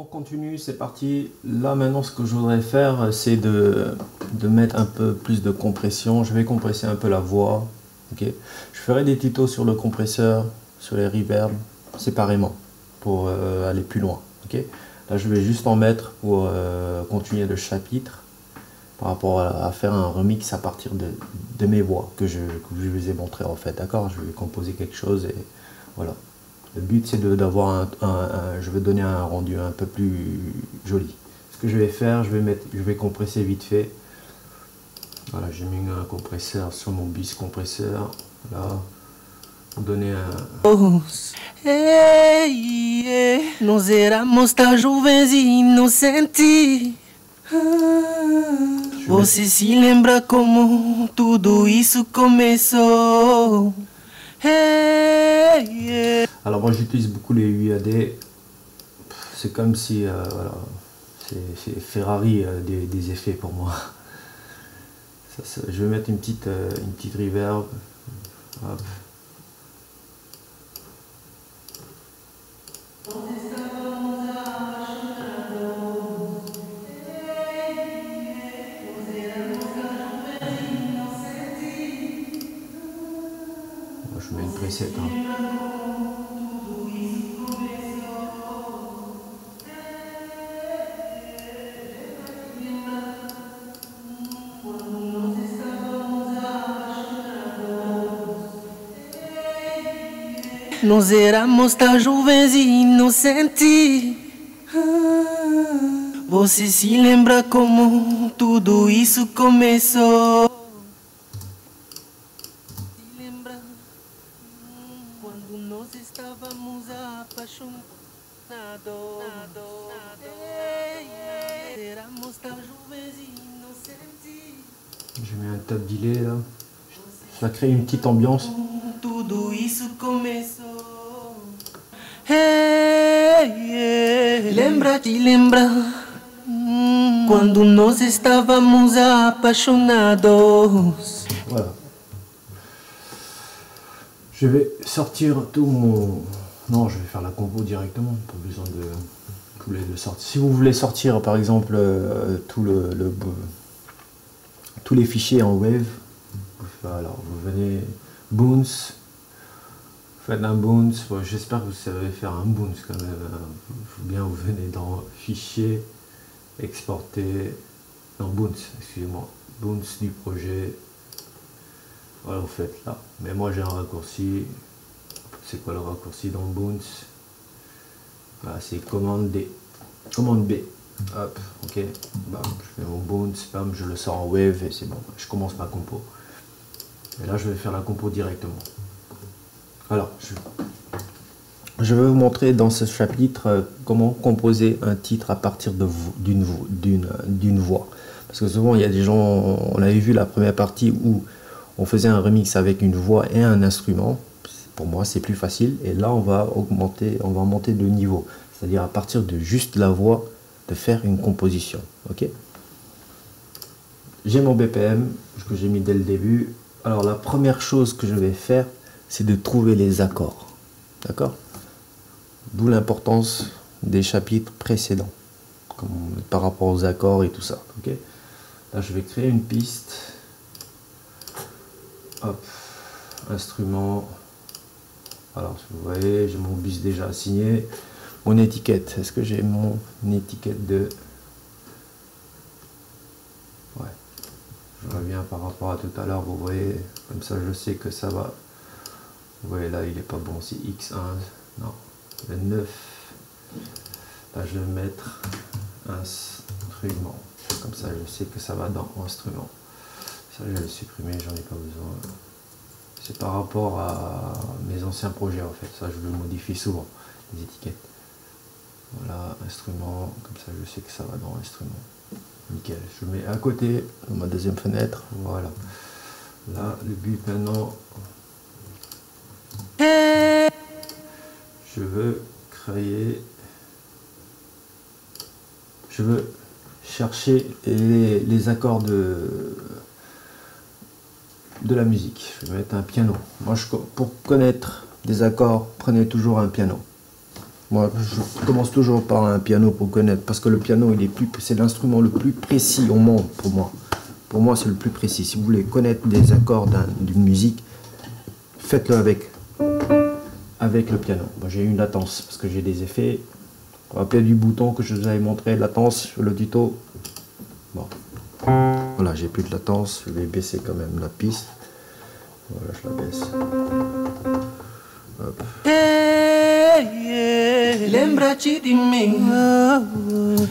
On continue, c'est parti. Là maintenant ce que je voudrais faire c'est de, mettre un peu plus de compression. Je vais compresser un peu la voix. ok? Je ferai des tutos sur le compresseur, sur les reverbs, séparément, pour euh, aller plus loin. ok? Là je vais juste en mettre pour euh, continuer le chapitre par rapport à, faire un remix à partir de, mes voix que je, que je vous ai montré en fait. D'accord? Je vais composer quelque chose et voilà. Le but c'est d'avoir un, Je vais donner un rendu un peu plus joli. Ce que je vais faire, je vais, mettre, je vais compresser vite fait. Voilà, j'ai mis un compresseur sur mon bis compresseur. Là, pour donner un. Hey, yeah. Nós éramos tão jovens e inocentes. Você se lembra como tudo isso começou? Alors moi j'utilise beaucoup les UAD. C'est comme si euh, voilà, c'est Ferrari euh, des, des, effets pour moi. Ça, ça, je vais mettre une petite, euh, une petite reverb. Hop. Hein. Nós éramos tão jovens e inocentes. Você se lembra como tudo isso começou? Une petite ambiance. Lembra te lembra quando nós estávamos apaixonados. Voilà. Je vais sortir tout mon non, je vais faire la compo directement, pas besoin de, sortir. Si vous voulez sortir par exemple euh, tout le, tous les fichiers en wave, alors vous venez boons, faites un boons, j'espère que vous savez faire un boons quand même, hein. bien vous venez dans fichier, exporter, non boons, excusez-moi, boons du projet, voilà vous faites là, mais moi j'ai un raccourci, c'est quoi le raccourci dans Boons? C'est commande D. Commande B. Hop ok. Je fais mon Boons. Je le sors en wave et c'est bon. Je commence ma compo et là je vais faire la compo directement alors je, je vais vous montrer dans ce chapitre euh, comment composer un titre à partir d'une d'une voix parce que souvent il y a des gens on avait vu la première partie où on faisait un remix avec une voix et un instrument pour moi, c'est plus facile. Et là, on va augmenter, on va monter de niveau. C'est-à-dire à partir de juste la voix, de faire une composition. Ok? J'ai mon BPM que j'ai mis dès le début. Alors la première chose que je vais faire, c'est de trouver les accords. D'accord? D'où l'importance des chapitres précédents, par rapport aux accords et tout ça. Là, je vais créer une piste. Hop, instrument, alors, vous voyez, j'ai mon bus déjà assigné. Mon étiquette, est-ce que j'ai mon étiquette de... Je reviens par rapport à tout à l'heure, vous voyez, comme ça je sais que ça va. Vous voyez là, il n'est pas bon, c'est X1, non, le 9. Là, je vais mettre instrument. Comme ça, je sais que ça va dans instrument. Ça, je vais le supprimer, j'en ai pas besoin c'est par rapport à mes anciens projets en fait. Ça, je le modifie souvent, les étiquettes. Voilà, instrument, comme ça je sais que ça va dans l'instrument. Je mets à côté dans ma deuxième fenêtre. Voilà. Là, le but maintenant, je veux créer, je veux chercher les accords de de la musique. Je vais mettre un piano. Moi, je, pour connaître des accords, prenez toujours un piano. Moi, je commence toujours par un piano pour connaître, parce que le piano, il est plus, c'est l'instrument le plus précis au monde pour moi. Pour moi, c'est le plus précis. Si vous voulez connaître des accords d'une musique, faites-le avec, avec le piano. J'ai une latence parce que j'ai des effets. Appeler du bouton que je vous avais montré, latence sur le tuto? Bon. Voilà, j'ai plus de latence. Je vais baisser quand même la piste. Voilà, je la baisse.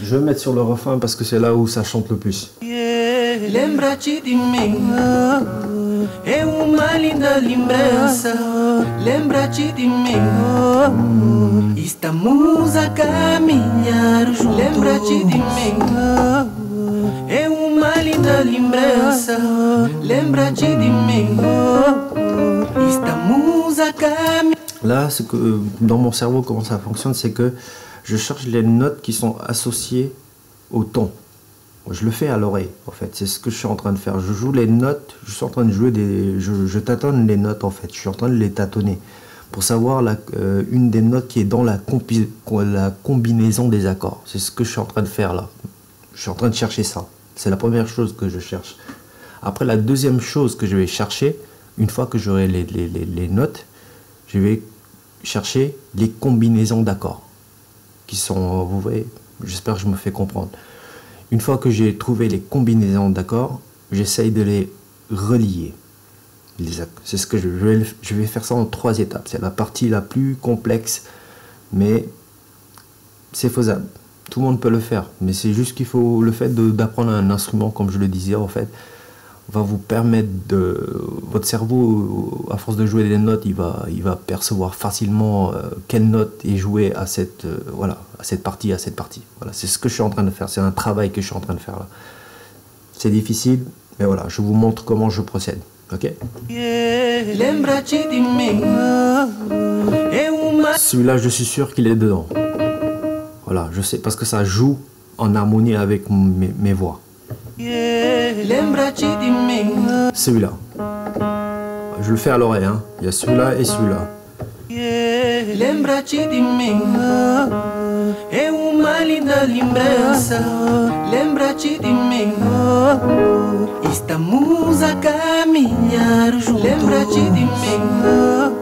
Je vais mettre sur le refrain parce que c'est là où ça chante le plus. É uma linda lembrança Lembra-te de mim Estamos a Là, ce que, dans mon cerveau, comment ça fonctionne, c'est que je cherche les notes qui sont associées au ton. Je le fais à l'oreille, en fait. C'est ce que je suis en train de faire. Je joue les notes, je suis en train de jouer des. Je, tâtonne les notes, en fait. Je suis en train de les tâtonner pour savoir la, euh, une des notes qui est dans la, la combinaison des accords. C'est ce que je suis en train de faire là. Je suis en train de chercher ça. C'est la première chose que je cherche. Après, la deuxième chose que je vais chercher, une fois que j'aurai les, les, les notes, je vais chercher les combinaisons d'accords qui sont, vous voyez, j'espère que je me fais comprendre. Une fois que j'ai trouvé les combinaisons d'accords, j'essaye de les relier. C'est ce que je vais, je vais faire ça en trois étapes. C'est la partie la plus complexe, mais c'est faisable. Tout le monde peut le faire, mais c'est juste qu'il faut le fait d'apprendre un instrument, comme je le disais en fait, va vous permettre de votre cerveau à force de jouer des notes il va il va percevoir facilement euh, quelle note est jouée à cette euh, voilà à cette partie à cette partie. Voilà c'est ce que je suis en train de faire c'est un travail que je suis en train de faire là. C'est difficile mais voilà je vous montre comment je procède ok? Celui-là je suis sûr qu'il est dedans. Voilà je sais parce que ça joue en harmonie avec mes voix celui-là. Je le fais à l'oreille, hein. Il y a celui-là et celui-là. Lembra-te de mim É uma linda lembrança Lembra-te de mim Estamos a caminhar juntos Lembra-te de mim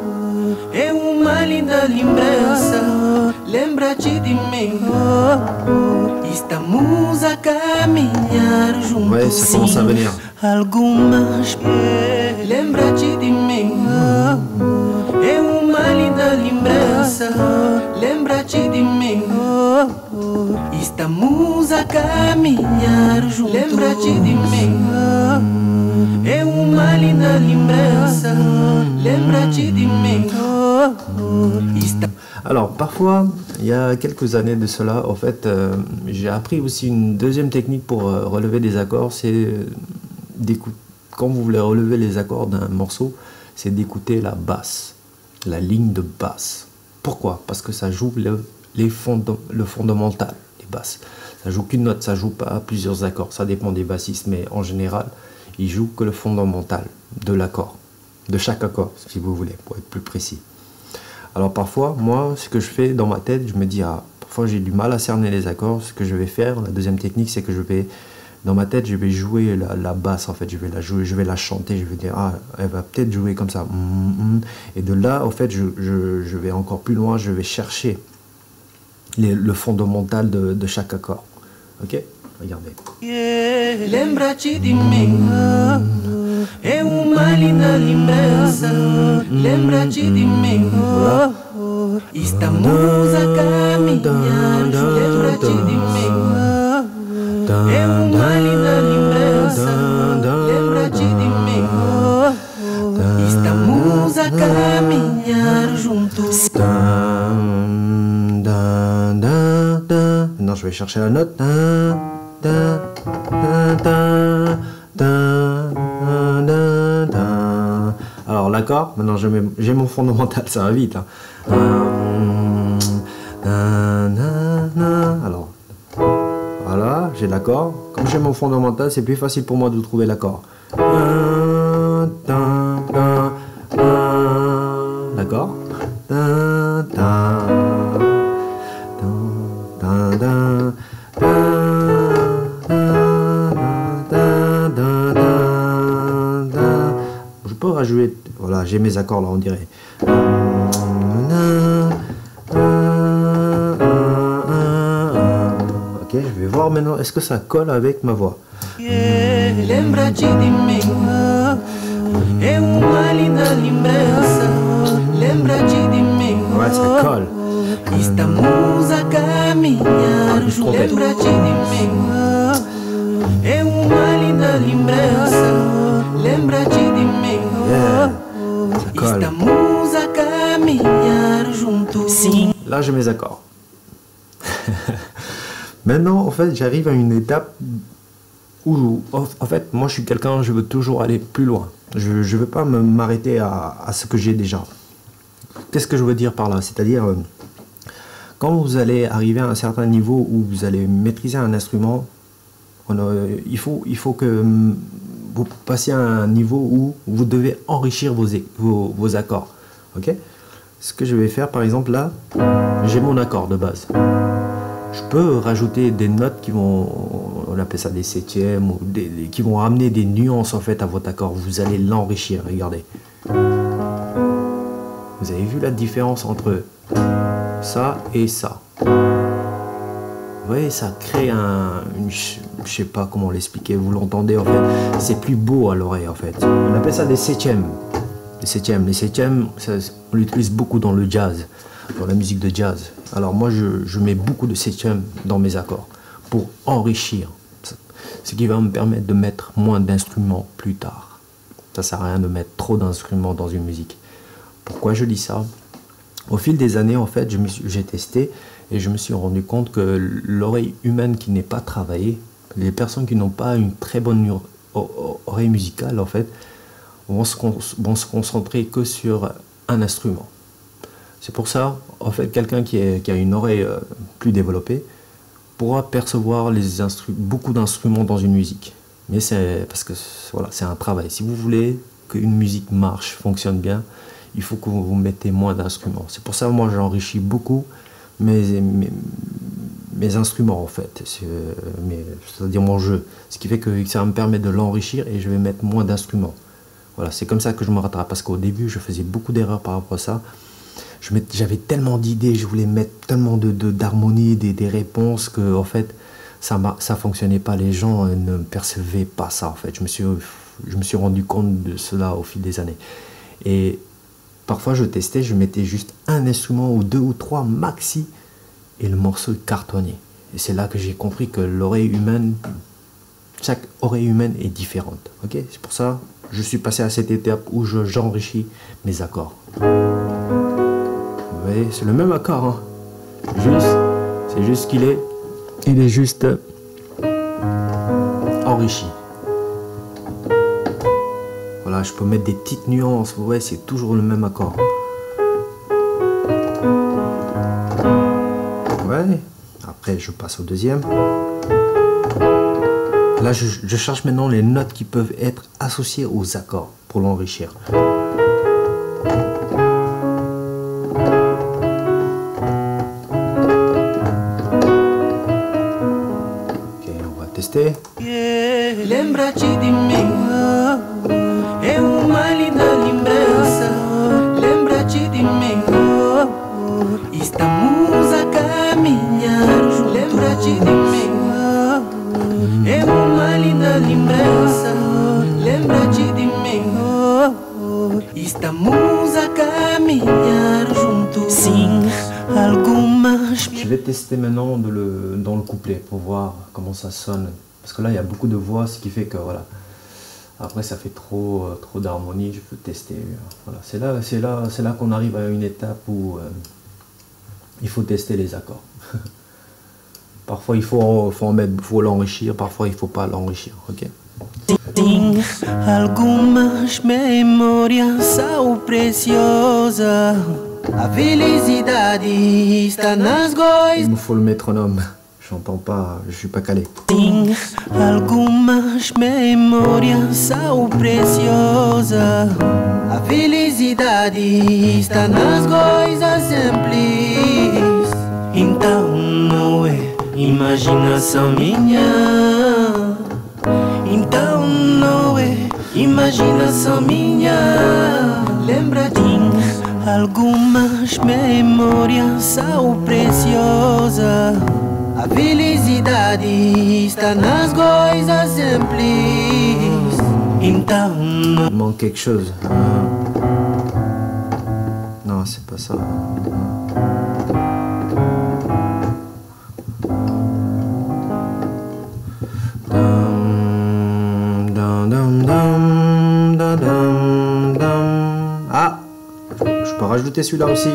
É uma linda lembrança Lembra-te de mim Estamos a caminhar juntos. Algumas lembra-te de mim. É uma linda lembrança. Lembra-te de mim. Estamos a caminhar juntos. Lembra-te de mim. É uma linda lembrança. Alors parfois, il y a quelques années de cela, en fait, euh, j'ai appris aussi une deuxième technique pour euh, relever des accords, c'est euh, d'écouter. Quand vous voulez relever les accords d'un morceau, c'est d'écouter la basse, la ligne de basse. Pourquoi? Parce que ça joue le, fondamental, les basses. Ça joue qu'une note, ça joue pas plusieurs accords. Ça dépend des bassistes, mais en général, ils jouent que le fondamental de l'accord, de chaque accord, si vous voulez, pour être plus précis. Alors parfois, moi, ce que je fais dans ma tête, je me dis, ah, parfois j'ai du mal à cerner les accords. Ce que je vais faire, la deuxième technique, c'est que je vais, dans ma tête, je vais jouer la, basse, en fait. Je vais la jouer, je vais la chanter. Je vais dire, ah, elle va peut-être jouer comme ça. Mm, mm. Et de là, en fait, je, vais encore plus loin. Je vais chercher le fondamental de, de chaque accord. Ok? Regardez. É uma linda lembrança, lembra-te de mim. Estamos a caminhar, lembra-te de mim. É uma linda lembrança, lembra-te de mim. Estamos a caminhar juntos. Non, je vais chercher la note. Alors l'accord, maintenant j'ai mon fondamental, ça va vite. Hein. Alors, voilà, j'ai l'accord. Comme j'ai mon fondamental, c'est plus facile pour moi de trouver l'accord. D'accord Peux rajouter, voilà, j'ai mes accords là, on dirait. Ok, je vais voir maintenant, est-ce que ça colle avec ma voix? Ouais, ça colle. Estamos a caminhar juntos Là, j'ai mes accords. Maintenant, en fait, j'arrive à une étape où, en fait, moi, je suis quelqu'un, je veux toujours aller plus loin. Je veux pas m'arrêter à, ce que j'ai déjà. Qu'est-ce que je veux dire par là? C'est-à-dire, euh, quand vous allez arriver à un certain niveau où vous allez maîtriser un instrument, on a- il, faut, il faut que hum, vous passiez à un niveau où vous devez enrichir vos, vos, vos accords. Ok? Ce que je vais faire, par exemple, là, j'ai mon accord de base. Je peux rajouter des notes qui vont, on appelle ça des septièmes, qui vont ramener des nuances en fait à votre accord. Vous allez l'enrichir, regardez. Vous avez vu la différence entre ça et ça? Vous voyez, ça crée un, je sais pas comment l'expliquer, vous l'entendez en fait. C'est plus beau à l'oreille en fait. On appelle ça des septièmes. Les septièmes, les septièmes, on l'utilise beaucoup dans le jazz, dans la musique de jazz. Alors moi, je, je mets beaucoup de septièmes dans mes accords pour enrichir, ce qui va me permettre de mettre moins d'instruments plus tard. Ça sert à rien de mettre trop d'instruments dans une musique. Pourquoi je dis ça? Au fil des années, en fait, j'ai testé et je me suis rendu compte que l'oreille humaine qui n'est pas travaillée, les personnes qui n'ont pas une très bonne oreille musicale, en fait, vont se, concentrer que sur un instrument. C'est pour ça, en fait, quelqu'un qui, a une oreille euh, plus développée pourra percevoir beaucoup d'instruments dans une musique. Mais c'est parce que voilà, c'est un travail. Si vous voulez qu'une musique marche, fonctionne bien, il faut que vous, mettez moins d'instruments. C'est pour ça moi j'enrichis beaucoup mes, mes, instruments en fait, euh, c'est-à-dire mon jeu. Ce qui fait que ça me permettre de l'enrichir et je vais mettre moins d'instruments. Voilà, c'est comme ça que je me rattrape parce qu'au début je faisais beaucoup d'erreurs par rapport à ça. J'avais tellement d'idées, je voulais mettre tellement de de- d'harmonie, des, réponses que en fait ça ne fonctionnait pas. Les gens euh, ne percevaient pas ça en fait. Je me suis, rendu compte de cela au fil des années. Et parfois je testais, je mettais juste un instrument ou deux ou trois maxi et le morceau cartonnait. Et c'est là que j'ai compris que l'oreille humaine, chaque oreille humaine est différente. C'est pour ça je suis passé à cette étape où je- j'enrichis mes accords. Vous voyez, c'est le même accord. hein. Juste, c'est juste qu'il est, il est juste enrichi. Voilà, je peux mettre des petites nuances. Vous voyez, c'est toujours le même accord. Ouais. Après, je passe au deuxième. Là, je, je cherche maintenant les notes qui peuvent être associées aux accords pour l'enrichir. Ça sonne. Parce que là, il y a beaucoup de voix, ce qui fait que voilà. Après, ça fait trop, euh, trop d'harmonie. Je peux tester. euh, Voilà. C'est là, c'est là, c'est là qu'on arrive à une étape où euh, il faut tester les accords. parfois, il faut, faut en mettre, faut l'enrichir. Parfois, il faut pas l'enrichir. Ok? Tem algumas memórias são preciosas. A felicidade está nas Il me faut le métronome. J'entends pas. Je suis pas calé. Algumas memórias são preciosas. A felicidade está nas coisas simples. Então não é imaginação minha. Então não é imaginação minha. Lembra de algumas memórias são preciosas. Felicidade manque quelque chose. Non, c'est pas ça. Ah Je peux rajouter celui-là aussi.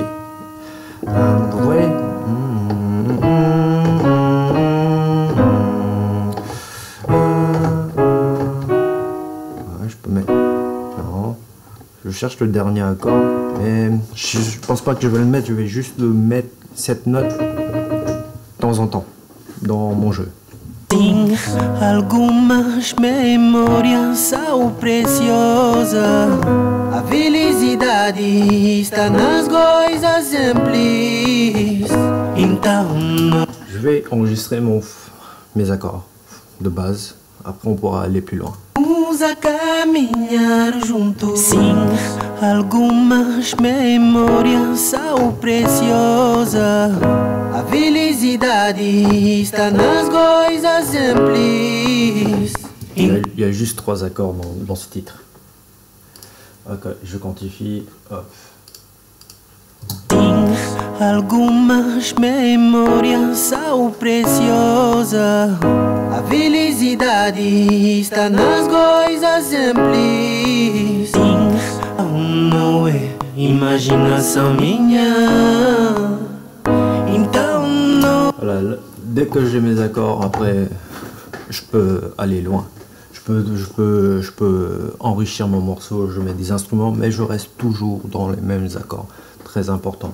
Cherche le dernier accord, mais je, je pense pas que je vais le mettre, je vais juste le mettre cette note de temps en temps dans mon jeu. Sim, algumas memórias são preciosas. A felicidade está nas coisas simples. Então não. Je vais enregistrer mon, mes accords de base, après on pourra aller plus loin. Vamos a caminhar juntos. Sim, algumas memórias são preciosas. A felicidade está nas coisas simples. Il y, a, il y a juste trois accords dans, dans ce titre. Ok, je quantifie. Hop. Algumas memórias são preciosas. A felicidade está nas coisas simples. Sim, não é imaginação minha. Então não. Voilà, dès que j'ai mes accords, après, je peux aller loin. Je peux, je, peux, je peux enrichir mon morceau, je mets des instruments, mais je reste toujours dans les mêmes accords. Très important.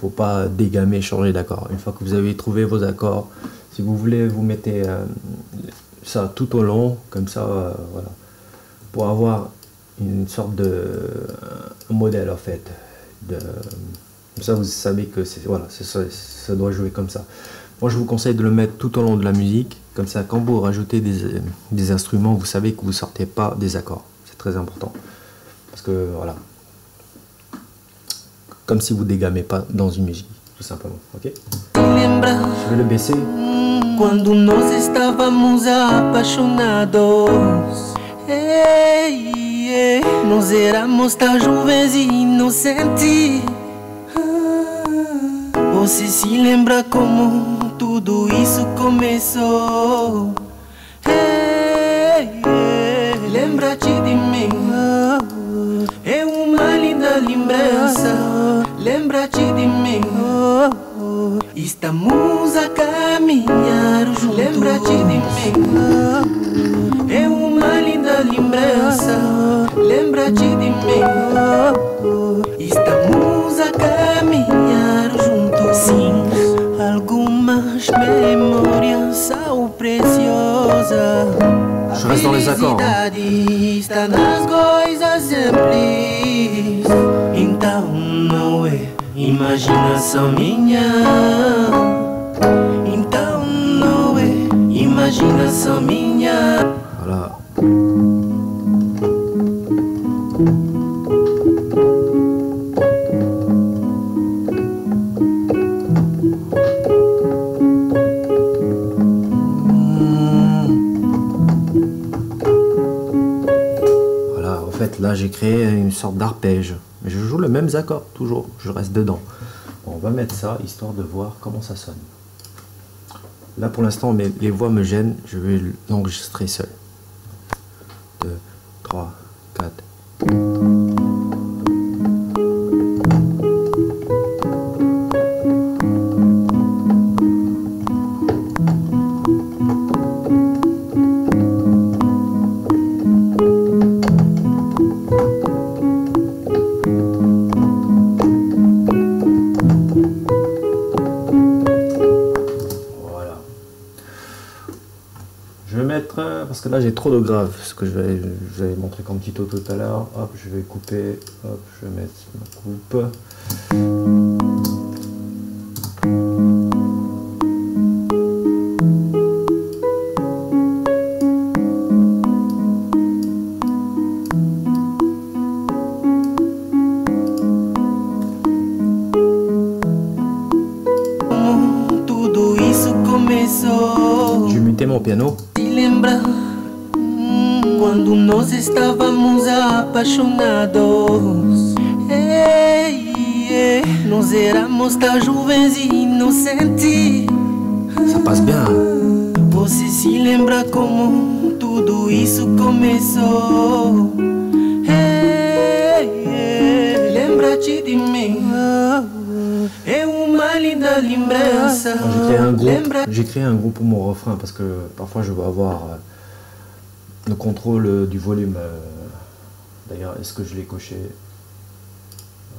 Faut pas dégamer, changer d'accord. Une fois que vous avez trouvé vos accords, si vous voulez, vous mettez euh, ça tout au long, comme ça, euh, voilà, pour avoir une sorte de modèle en fait. De, comme ça, vous savez que c'est voilà, ça doit jouer comme ça. Moi, je vous conseille de le mettre tout au long de la musique, comme ça, quand vous rajoutez des, des instruments, vous savez que vous sortez pas des accords. C'est très important, parce que voilà, comme si vous dégamez pas dans une musique, tout simplement. Ok Je vais le baisser. quando nós estávamos apaixonados? Ei, ei, nós éramos tão jovens e inocentes. Você se lembra como tudo isso começou? Ei, ei, lembra-te de mim. É uma linda lembrança. Lembra-te de mim. Estamos a caminhar juntos. Lembra-te de mim. É uma linda lembrança. Lembra-te de mim. Estamos a caminhar juntos. Sim, algumas memórias são preciosas. Hein. felicidade está nas coisas simples. Imaginação minha. Então não é imaginação minha. Voilà. Voilà, en fait, là j'ai créé une sorte d'arpège. Joue les mêmes accords, toujours. Je reste dedans. On va mettre ça histoire de voir comment ça sonne. Là pour l'instant, les voix me gênent. Je vais l'enregistrer seul. De graves, ce que je vais, je vais montrer comme petit tout à l'heure. Hop, je vais couper, hop, je vais mettre ma coupe. Parce que parfois je veux avoir euh, le contrôle euh, du volume. euh. D'ailleurs, est-ce que je l'ai coché?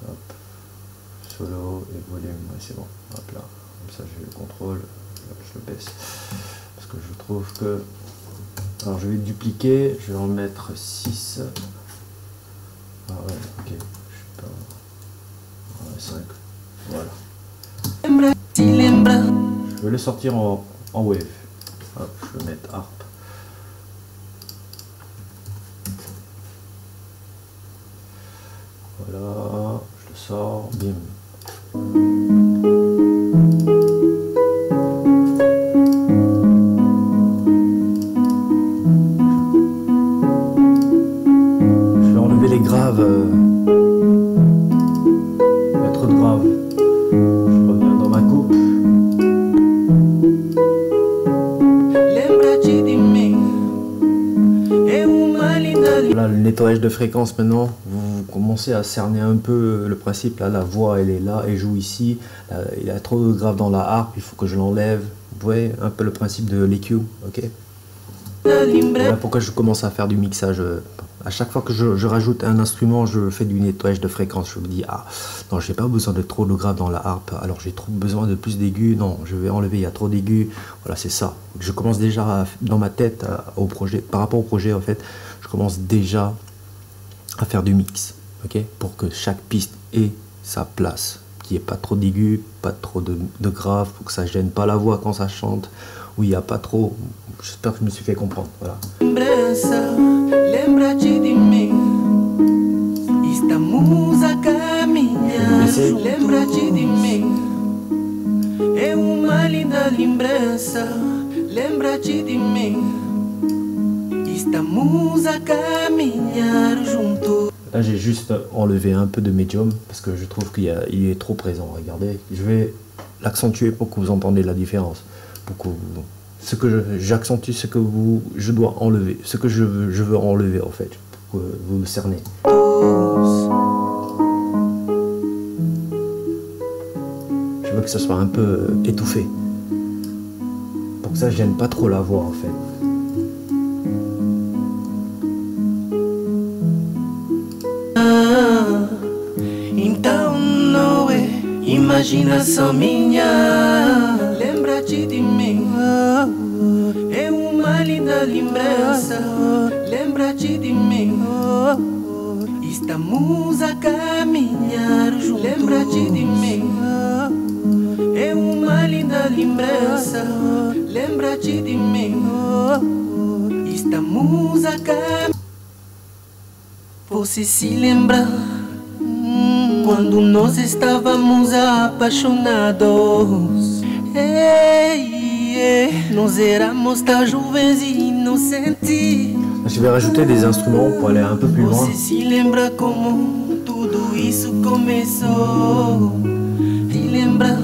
Hop. Solo et volume, ouais, c'est bon. Hop là. Comme ça, j'ai le contrôle. Je le baisse. Parce que je trouve que. Alors, je vais dupliquer. Je vais en mettre 6. Ah ouais, ok. Je sais pas. Ouais, 5. Voilà. Je vais le sortir en, en wave. Je vais mettre harp. Voilà, je le sors, bim. Je vais enlever les graves. De fréquence maintenant, vous, commencez à cerner un peu le principe. Là, la voix, elle est là, elle joue ici. Il y a trop de graves dans la harpe, il faut que je l'enlève. Vous voyez un peu le principe de l'EQ, ok? Pourquoi je commence à faire du mixage. euh, À chaque fois que je, rajoute un instrument, je fais du nettoyage de fréquence. Je me dis, ah, non, j'ai pas besoin de trop de graves dans la harpe. Alors j'ai trop besoin de plus d'aigus. Non, je vais enlever, il y a trop d'aigus. Voilà, c'est ça. Je commence déjà dans ma tête au projet, par rapport au projet, en fait, je commence déjà à faire du mix, ok Pour que chaque piste ait sa place, qu'il n'y ait pas trop d'aigus, pas trop de, de graves, pour que ça gêne pas la voix quand ça chante, où il n'y a pas trop. J'espère que je me suis fait comprendre. Voilà. lembrança, lembra-te de mim. Là, j'ai juste enlevé un peu de médium parce que je trouve qu'il est trop présent. Regardez, je vais l'accentuer pour que vous entendiez la différence. Pour que ce que j'accentue, ce que vous, je dois enlever, ce que je veux, je veux enlever en fait, pour que vous le cernez. Je veux que ça soit un peu étouffé. Pour que ça gêne pas trop la voix en fait. Imaginação minha. Lembra-te de mim. É uma linda lembrança. Lembra-te de mim. Estamos a caminhar juntos. Lembra-te de mim. É uma linda lembrança. Lembra-te de mim. Estamos a caminhar. Você se lembra quando nós estávamos apaixonados? Ei, ei, nós éramos tão jovens e inocentes. Je vais rajouter des instruments pour aller un peu plus loin. Você se lembra como tudo isso começou? Se lembra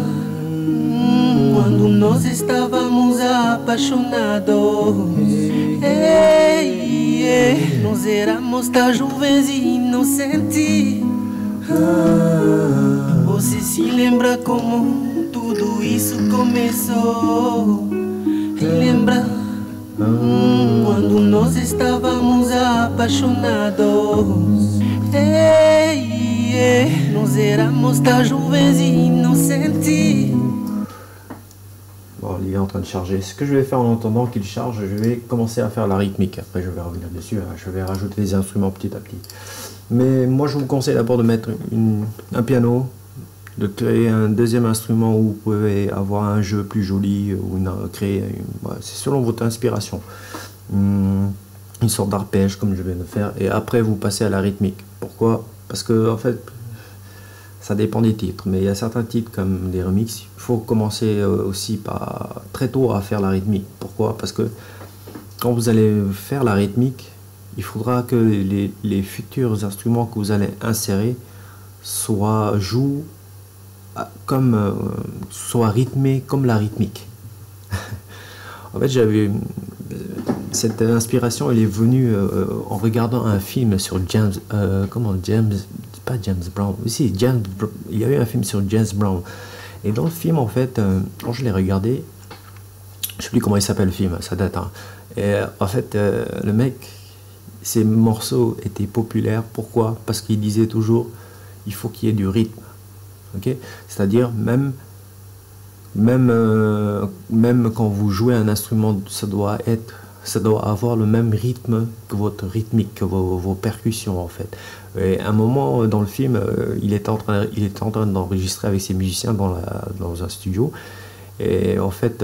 quando nós estávamos apaixonados? Ei, ei, nós éramos tão jovens e inocentes. Você se lembra como tudo isso começou? Se lembra quando nós estávamos apaixonados? Ei, ei, nós éramos tão jovens e inocentes. Bon, il est en train de charger. Ce que je vais faire en attendant qu'il charge, je vais commencer à faire la rythmique. Après, je vais revenir dessus. hein. Je vais rajouter des instruments petit à petit. Mais moi, je vous conseille d'abord de mettre une- un piano, de créer un deuxième instrument où vous pouvez avoir un jeu plus joli ou une- créer. C'est selon votre inspiration. Hum, une sorte d'arpège comme je viens de faire. Et après, vous passez à la rythmique. Pourquoi? Parce que en fait, Ça dépend des titres, mais il y a certains titres comme des remixes, il faut commencer euh, aussi par, très tôt à faire la rythmique. Pourquoi? Parce que quand vous allez faire la rythmique, il faudra que les, futurs instruments que vous allez insérer soient jouent comme euh, soient rythmés comme la rythmique. en fait, j'avais cette inspiration, elle est venue euh, en regardant un film sur James, comment James, pas James Brown, si James, il y a eu un film sur James Brown. Et dans le film, en fait, euh, quand je l'ai regardé, je sais plus comment il s'appelle le film, ça date. Hein. Et euh, en fait, euh, le mec, ses morceaux étaient populaires. Pourquoi? Parce qu'il disait toujours, il faut qu'il y ait du rythme. C'est-à-dire, même, même, même quand vous jouez un instrument, ça doit être ça doit avoir le même rythme que votre rythmique, que vos, percussions en fait. Et à un moment dans le film, il était en train, il était en train d'enregistrer avec ses musiciens dans, dans un studio. Et en fait,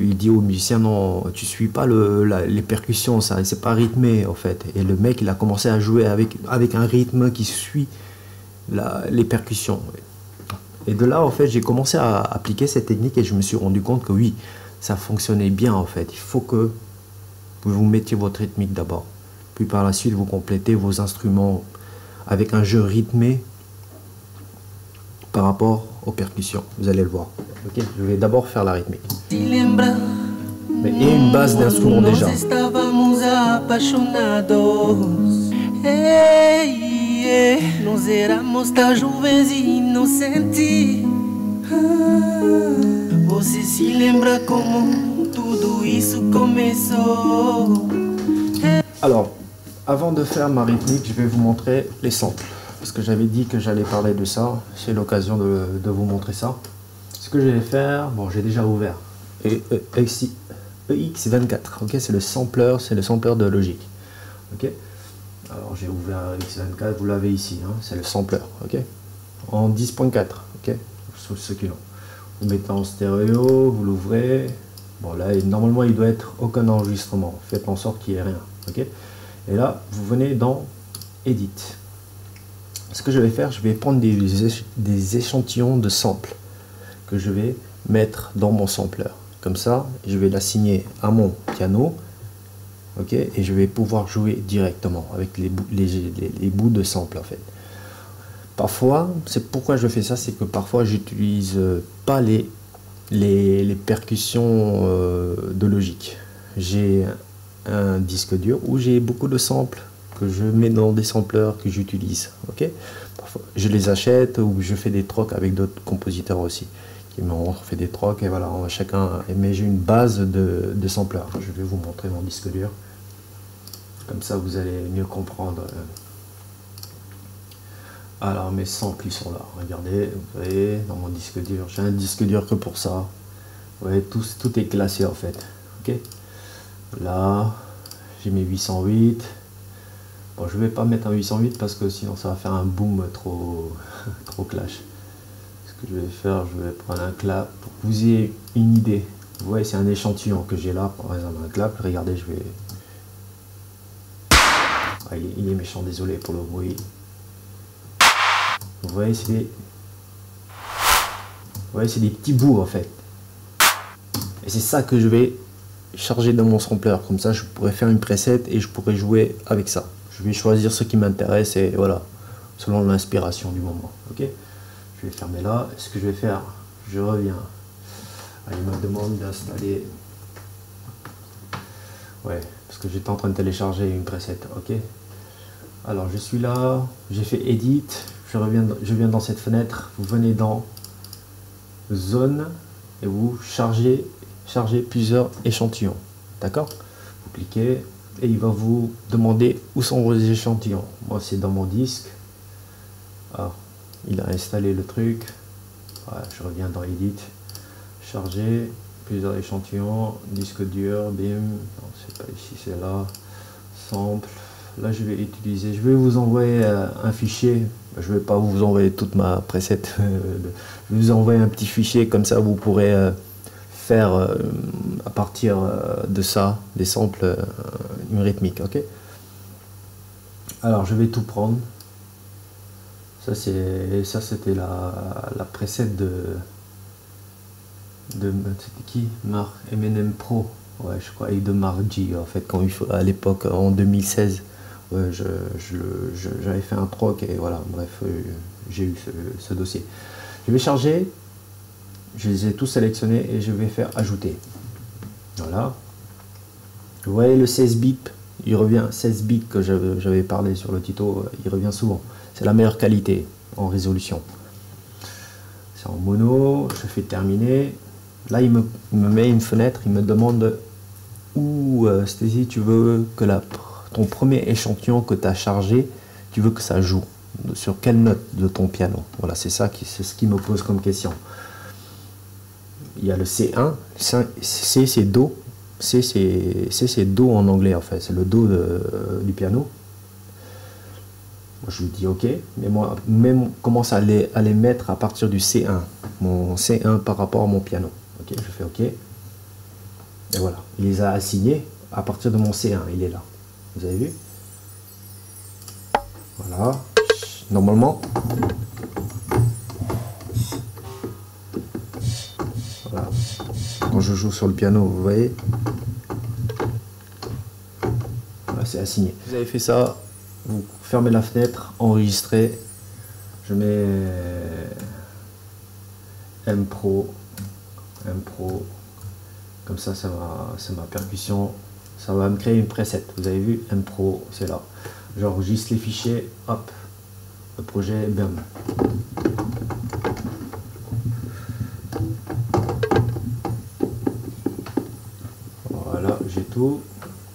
il dit aux musiciens non, tu suis pas le, les percussions, ça, c'est pas rythmé en fait. Et le mec, il a commencé à jouer avec, avec un rythme qui suit les percussions. Et de là, en fait, j'ai commencé à appliquer cette technique et je me suis rendu compte que oui, ça fonctionnait bien en fait. Il faut que vous mettiez votre rythmique d'abord. Puis par la suite, vous complétez vos instruments avec un jeu rythmé par rapport aux percussions. Vous allez le voir. Je vais d'abord faire la rythmique. Mais une base d'instrument déjà. E? Alors, avant de faire ma rythmique, je vais vous montrer les samples. Parce que j'avais dit que j'allais parler de ça. C'est l'occasion de, vous montrer ça. Ce que je vais faire, bon, j'ai déjà ouvert. Et EX24, ok, c'est le sampler, c'est le sampler de logique. Ok. Alors j'ai ouvert EX24, vous l'avez ici, hein, c'est le sampler, ok. En 10.4, ok. Sous ce qui Vous mettez en stéréo, vous l'ouvrez. Bon là, normalement il doit être aucun enregistrement. Faites en sorte qu'il n'y ait rien, ok. Et là, vous venez dans Edit. Ce que je vais faire, je vais prendre des, des échantillons de samples que je vais mettre dans mon sampler. Comme ça, je vais l'assigner à mon piano. Ok et je vais pouvoir jouer directement avec les, bouts, les, bouts de sample en fait. Parfois, c'est pourquoi je fais ça, c'est que parfois j'utilise euh, pas les, les, percussions euh, de logique. J'ai un disque dur où j'ai beaucoup de samples que je mets dans des sampleurs que j'utilise. Ok, je les achète ou je fais des trocs avec d'autres compositeurs aussi qui m'ont fait des trocs et voilà, on va chacun. Mais j'ai une base de, de. Je vais vous montrer mon disque dur. Comme ça, vous allez mieux comprendre. Alors mes samples ils sont là. Regardez, vous voyez, dans mon disque dur. J'ai un disque dur que pour ça. Vous voyez, tout, tout est classé en fait. Ok? Là, j'ai mes 808. Bon, je vais pas mettre un 808 parce que sinon ça va faire un boom trop, trop clash. Je vais faire, je vais prendre un clap pour que vous ayez une idée. Vous voyez, c'est un échantillon que j'ai là, par exemple un clap. Regardez, je vais. Ah, il, est, méchant, désolé pour le bruit. Vous voyez, c'est des. Vous voyez, c'est des petits bouts en fait. Et c'est ça que je vais charger dans mon sampler. Comme ça, je pourrais faire une preset et je pourrais jouer avec ça. Je vais choisir ce qui m'intéresse et voilà, selon l'inspiration du moment. Ok? Je vais fermer là. Ce que je vais faire, je reviens. Ah, il me demande d'installer. Ouais, parce que j'étais en train de télécharger une preset. Ok Alors, je suis là. J'ai fait Edit. Je, reviens, je viens dans cette fenêtre. Vous venez dans Zone et vous chargez charger plusieurs échantillons. D'accord Vous cliquez et il va vous demander où sont vos échantillons. Moi, c'est dans mon disque. Ah, il a installé le truc. je reviens dans Edit. Charger plusieurs échantillons. Disque dur, bim. c'est pas ici, c'est là. Sample. Là, je vais utiliser. Je vais vous envoyer euh, un fichier. Je vais pas vous envoyer toute ma preset. je vais vous envoyer un petit fichier comme ça, vous pourrez euh, faire euh, à partir de ça des samples une rythmique ok? Alors je vais tout prendre Ça, c'est, ça c'était la, la de. de qui? Mar M&M Pro. Ouais, je crois, et de Margie, en fait, quand il à l'époque, en 2016, ouais, je, j'avais fait un proc et voilà, bref, euh, j'ai eu ce, dossier. Je vais charger, je les ai tous sélectionnés et je vais faire ajouter. Voilà. Vous voyez le 16 bip, il revient 16 bits que j'avais parlé sur le tuto, il revient souvent. C'est la meilleure qualité en résolution. C'est en mono, je fais terminer. Là, il me, met une fenêtre, il me demande où, euh, Stécie, tu veux que la, ton premier échantillon que tu as chargé, tu veux que ça joue Sur quelle note de ton piano? Voilà, c'est ça qui, c'est ce qui me pose comme question. Il y a le C1, C c'est Do, C c'est Do en anglais en fait, c'est le Do de- du piano. Je lui dis ok, mais moi, même commence à les, à les mettre à partir du C1, mon C1 par rapport à mon piano. Ok, je fais ok. Et voilà, il les a assignés à partir de mon C1, il est là. Vous avez vu? Voilà. Normalement, voilà. Quand je joue sur le piano, vous voyez? Voilà, c'est assigné. Vous avez fait ça, vous fermez la fenêtre, enregistrez. Je mets M Pro, Pro, comme ça, ça va, c'est ma percussion. Ça va me créer une preset. Vous avez vu, M Pro, c'est là. J'enregistre les fichiers, hop, le projet, bam. Voilà, j'ai tout.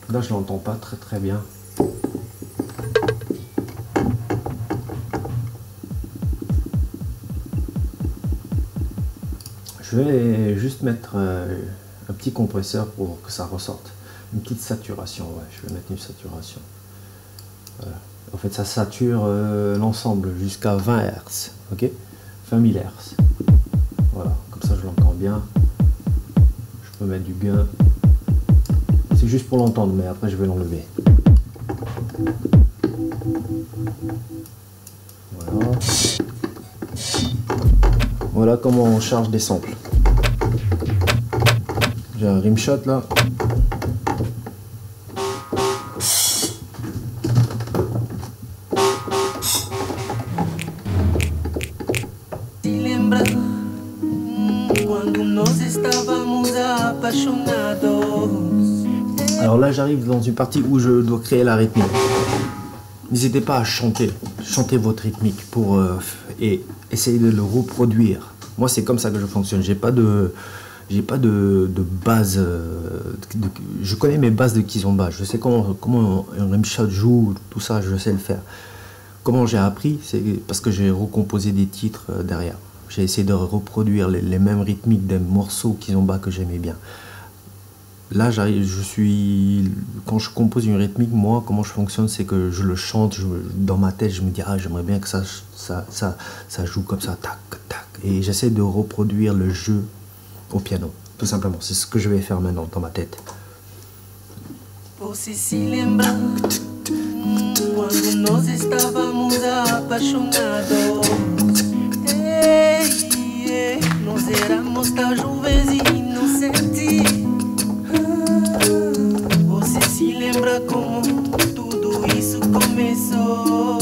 Là, je l'entends pas très très bien. Je vais juste mettre euh, un petit compresseur pour que ça ressorte. Une petite saturation, ouais, je vais mettre une saturation. En fait, ça sature euh, l'ensemble jusqu'à 20 Hz, ok? 20 000 Hz. Voilà, comme ça je l'entends bien. Je peux mettre du gain. C'est juste pour l'entendre, mais après je vais l'enlever. Voilà. Voilà comment on charge des samples. J'ai un rimshot là. Hum? Alors là, j'arrive dans une partie où je dois créer la rythmique. N'hésitez pas à chanter, chantez votre rythmique pour euh, et essayer de le reproduire. Moi, c'est comme ça que je fonctionne. J'ai pas de j'ai pas de, de base. euh, je connais mes bases de kizomba. Je sais comment comment un rimshot joue, tout ça, je sais le faire. Comment j'ai appris C'est parce que j'ai recomposé des titres euh, derrière. J'ai essayé de reproduire les, les mêmes rythmiques des morceaux kizomba que j'aimais bien. Là, je suis. Quand je compose une rythmique, moi, comment je fonctionne, c'est que je le chante, dans ma tête, je me dis, ah, j'aimerais bien que ça, ça, ça, ça joue comme ça, tac, tac. Et j'essaie de reproduire le jeu au piano, tout simplement. C'est ce que je vais faire maintenant dans ma tête. Se lembra como tudo isso começou?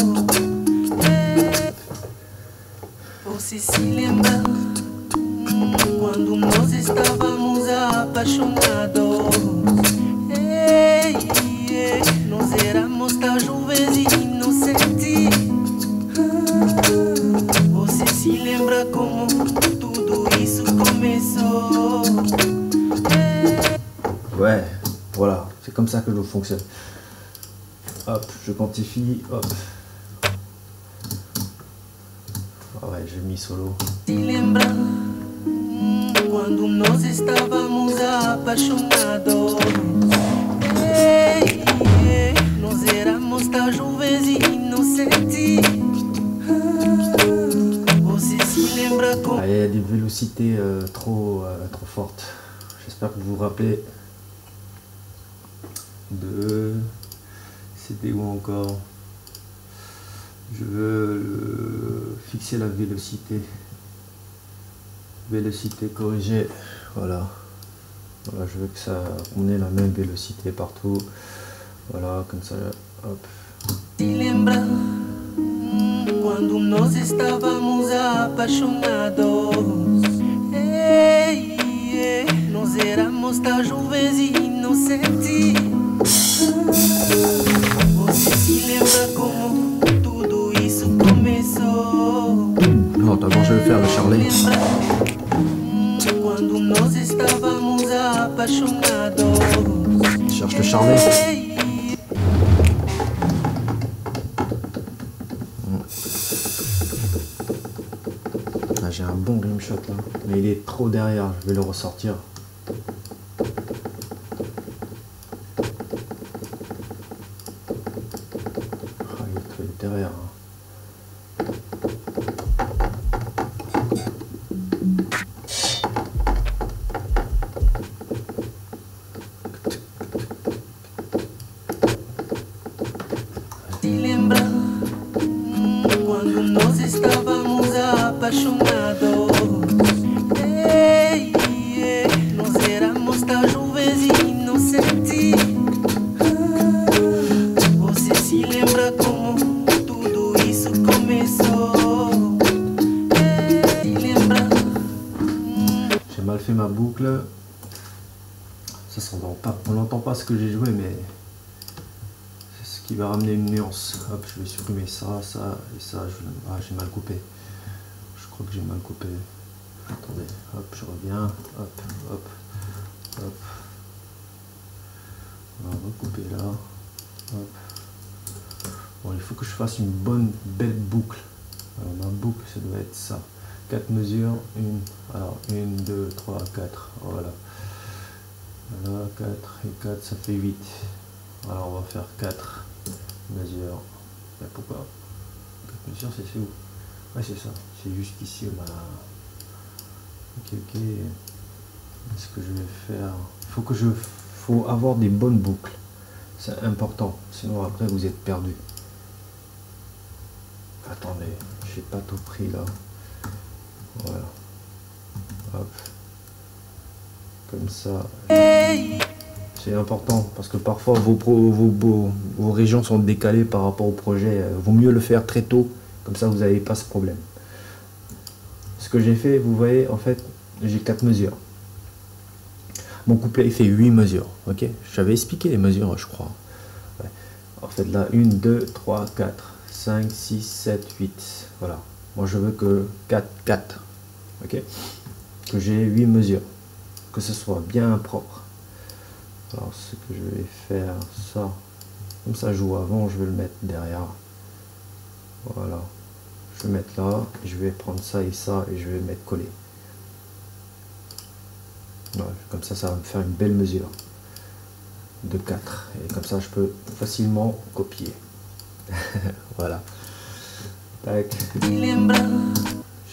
Você se lembra quando nós estávamos apaixonados? Ei, nós éramos tão jovens e inocentes. Você se lembra como tudo isso começou? Ouais, voilà, c'est comme ça que je fonctionne. Hop, je quantifie, hop. Ah ouais, j'ai mis solo. Se lembra quando nós estávamos apaixonados? Ei, ei, nós éramos tão jovens e inocentes. Ah, Você se lembra como Ah, il y a des vélocités euh, trop, euh, trop fortes. J'espère que vous vous rappelez de. C'était où encore? Je veux fixer la vélocité. Vélocité corrigée. Voilà. Voilà, je veux que ça on ait la même vélocité partout. Voilà, comme ça. Hop. quando nós estávamos apaixonados. Ei, ei, nós éramos tão jovens e inocentes. Non, d'abord je vais faire le charlet. Cherche le charlet. Ah, J'ai un bon rim shot là. Mais il est trop derrière, je vais le ressortir. Je vais supprimer ça, ça et ça. Je... Ah, j'ai mal coupé. Je crois que j'ai mal coupé. Attendez, hop, je reviens. Hop, hop, hop. On va recouper là. Hop. Bon, il faut que je fasse une bonne, belle boucle. Alors, ma boucle, ça doit être ça. 4 mesures, une, alors 1, 2, 3, 4, voilà. Voilà, 4 et 4, ça fait 8. Alors on va faire 4 mesures. Mais pourquoi 4 mesures, c'est où Ouais, c'est ça, c'est juste ici, on. Ok, ok. Ce que je vais faire... faut que je... faut avoir des bonnes boucles. C'est important, sinon après vous êtes perdu. Attendez, j'ai pas tout pris là. Voilà. Hop. Comme ça. C'est important parce que parfois vos, pro- vos, vos, vos régions sont décalées par rapport au projet. Euh, Vaut mieux le faire très tôt, comme ça vous n'avez pas ce problème. Ce que j'ai fait, vous voyez, en fait, j'ai quatre mesures. Mon couplet fait 8 mesures, ok? J'avais expliqué les mesures, je crois. Ouais. En fait, là, 1, 2, 3, 4, 5, 6, 7, 8. Voilà. Moi, je veux que 4, 4. Ok? Que j'ai 8 mesures. Que ce soit bien propre. Alors, ce que je vais faire, ça. Comme ça joue avant, je vais le mettre derrière. Voilà. Je vais mettre là. Je vais prendre ça et ça et je vais mettre collé. Voilà, comme ça, ça va me faire une belle mesure de 4. Et comme ça, je peux facilement copier. voilà. Tac.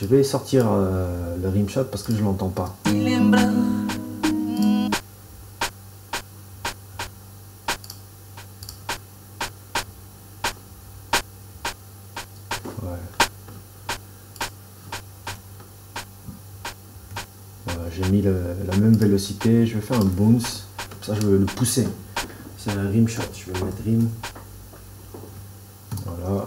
Je vais sortir euh, le rimshot parce que je l'entends pas. Je vais faire un bounce, ça je vais le pousser. C'est un rim shot, je vais mettre rim. Voilà.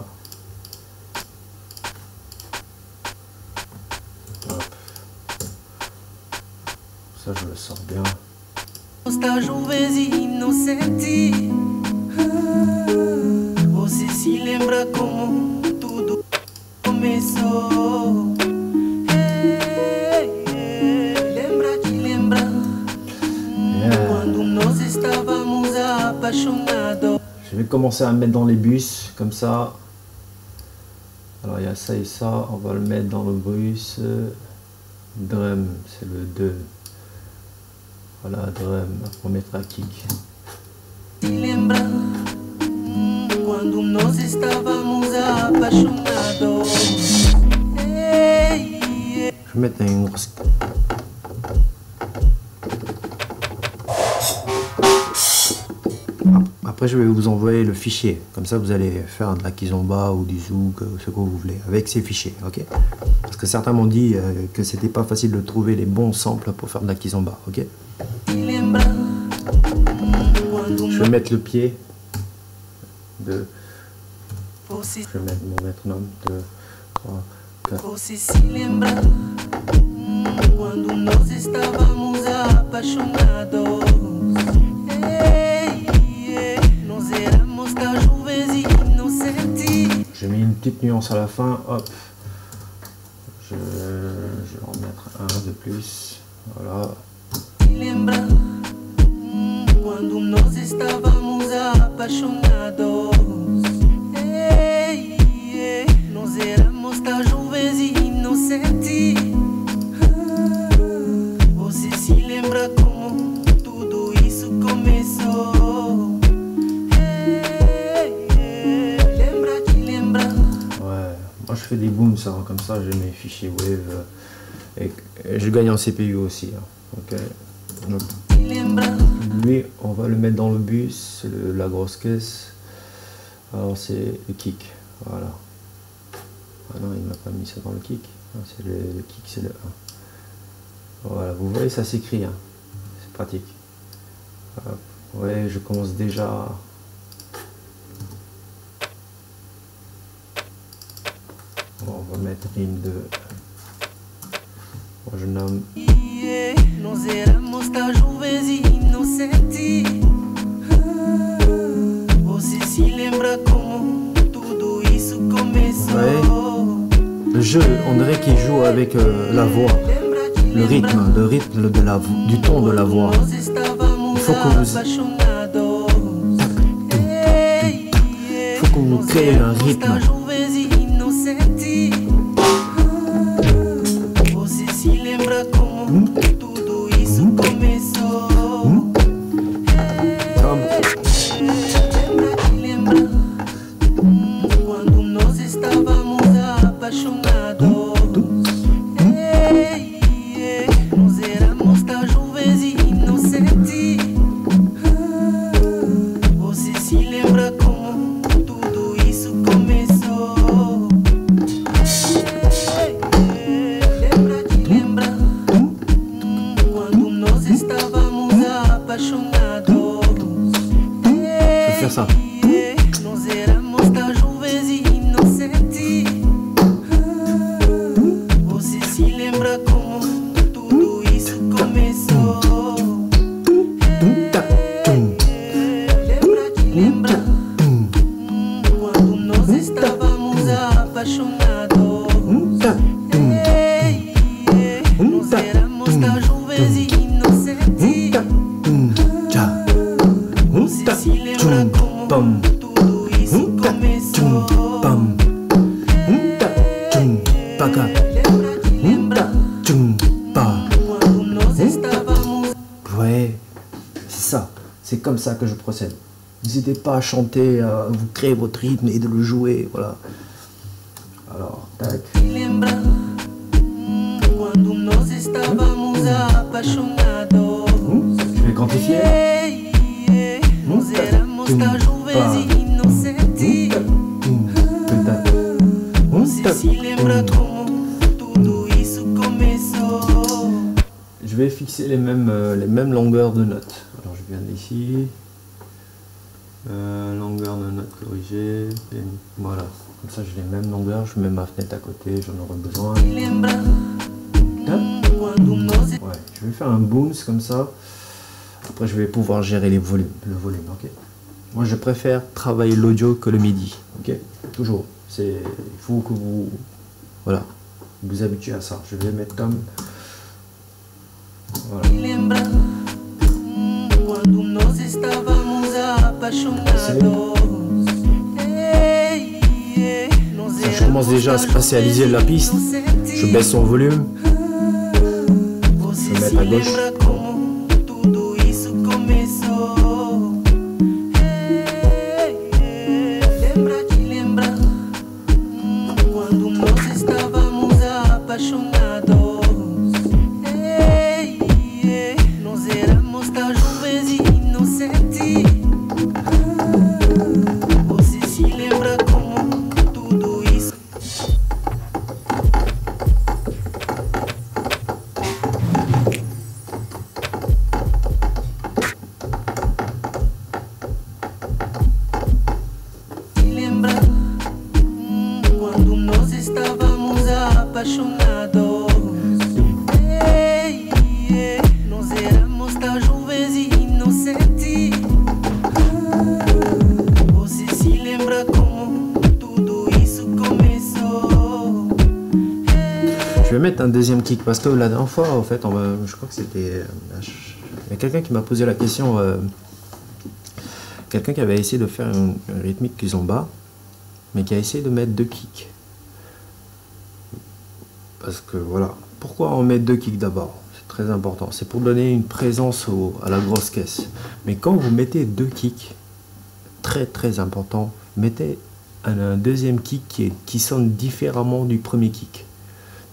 Ça je le sors bien. Commencer à mettre dans les bus, comme ça. Alors il y a ça et ça, on va le mettre dans le bus. Drum, c'est le 2. Voilà, drum, on mettra kick. Quando nós estávamos apaixonados? Je vais mettre une grosse. Après, je vais vous envoyer le fichier. Comme ça, vous allez faire de la kizomba ou du zouk, euh, ce que vous voulez, avec ces fichiers. ok? Parce que certains m'ont dit euh, que c'était pas facile de trouver les bons samples pour faire de la kizomba. ok? Je vais mettre le pied de. Je vais mettre mon métronome de 3, 4. J'ai mis une petite nuance à la fin. Hop. Je, vais en mettre un de plus. Voilà. Inocentes. Fais des booms hein, comme ça. J'ai mes fichiers Wave. euh, Et, je gagne en CPU aussi. hein. Lui, on va le mettre dans le bus, le- la grosse caisse. Alors, c'est le kick. Voilà. Ah non, il m'a pas mis ça dans le kick. Ah, c'est le, kick, c'est le 1. Voilà, vous voyez, ça s'écrit. hein. C'est pratique. Ouais, je commence déjà. Bon, on va mettre rime de. Moi, je nomme começou? le jeu. On dirait qu'il joue avec euh, la voix. Le rythme, le rythme de la, du ton de la voix. Il faut que vous- Il faut que vous créez un rythme. Como estávamos Ouais, c'est ça. C'est comme ça que je procède. N'hésitez pas à chanter, à vous créer votre rythme et de le jouer. Voilà. Alors, tac. Je vais quantifier. Fixer les mêmes, euh, les mêmes longueurs de notes. Alors je viens d'ici. Euh, longueur de notes corrigée. Et voilà. Comme ça j'ai les mêmes longueurs. Je mets ma fenêtre à côté. J'en aurai besoin. Ouais. Je vais faire un booms comme ça. Après je vais pouvoir gérer les volumes. Le volume. Ok. Moi je préfère travailler l'audio que le midi. Ok. Toujours. C'est. Il faut que vous. Voilà. Vous habituez à ça. Je vais mettre comme. Voilà. te lembra quando nós estávamos apaixonados? Ei, ei, nós Ça, je commence déjà à spatialiser la piste. Je baisse son volume. Je vais mettre à gauche. Parce que la dernière fois, en fait, je crois que c'était. Il y a quelqu'un qui m'a posé la question. Euh, quelqu'un qui avait essayé de faire une, rythmique kizomba, mais qui a essayé de mettre deux kicks. Parce que voilà. Pourquoi on met deux kicks d'abord? C'est très important. C'est pour donner une présence à la grosse caisse. Mais quand vous mettez deux kicks, très très important, mettez un, deuxième kick qui, qui sonne différemment du premier kick.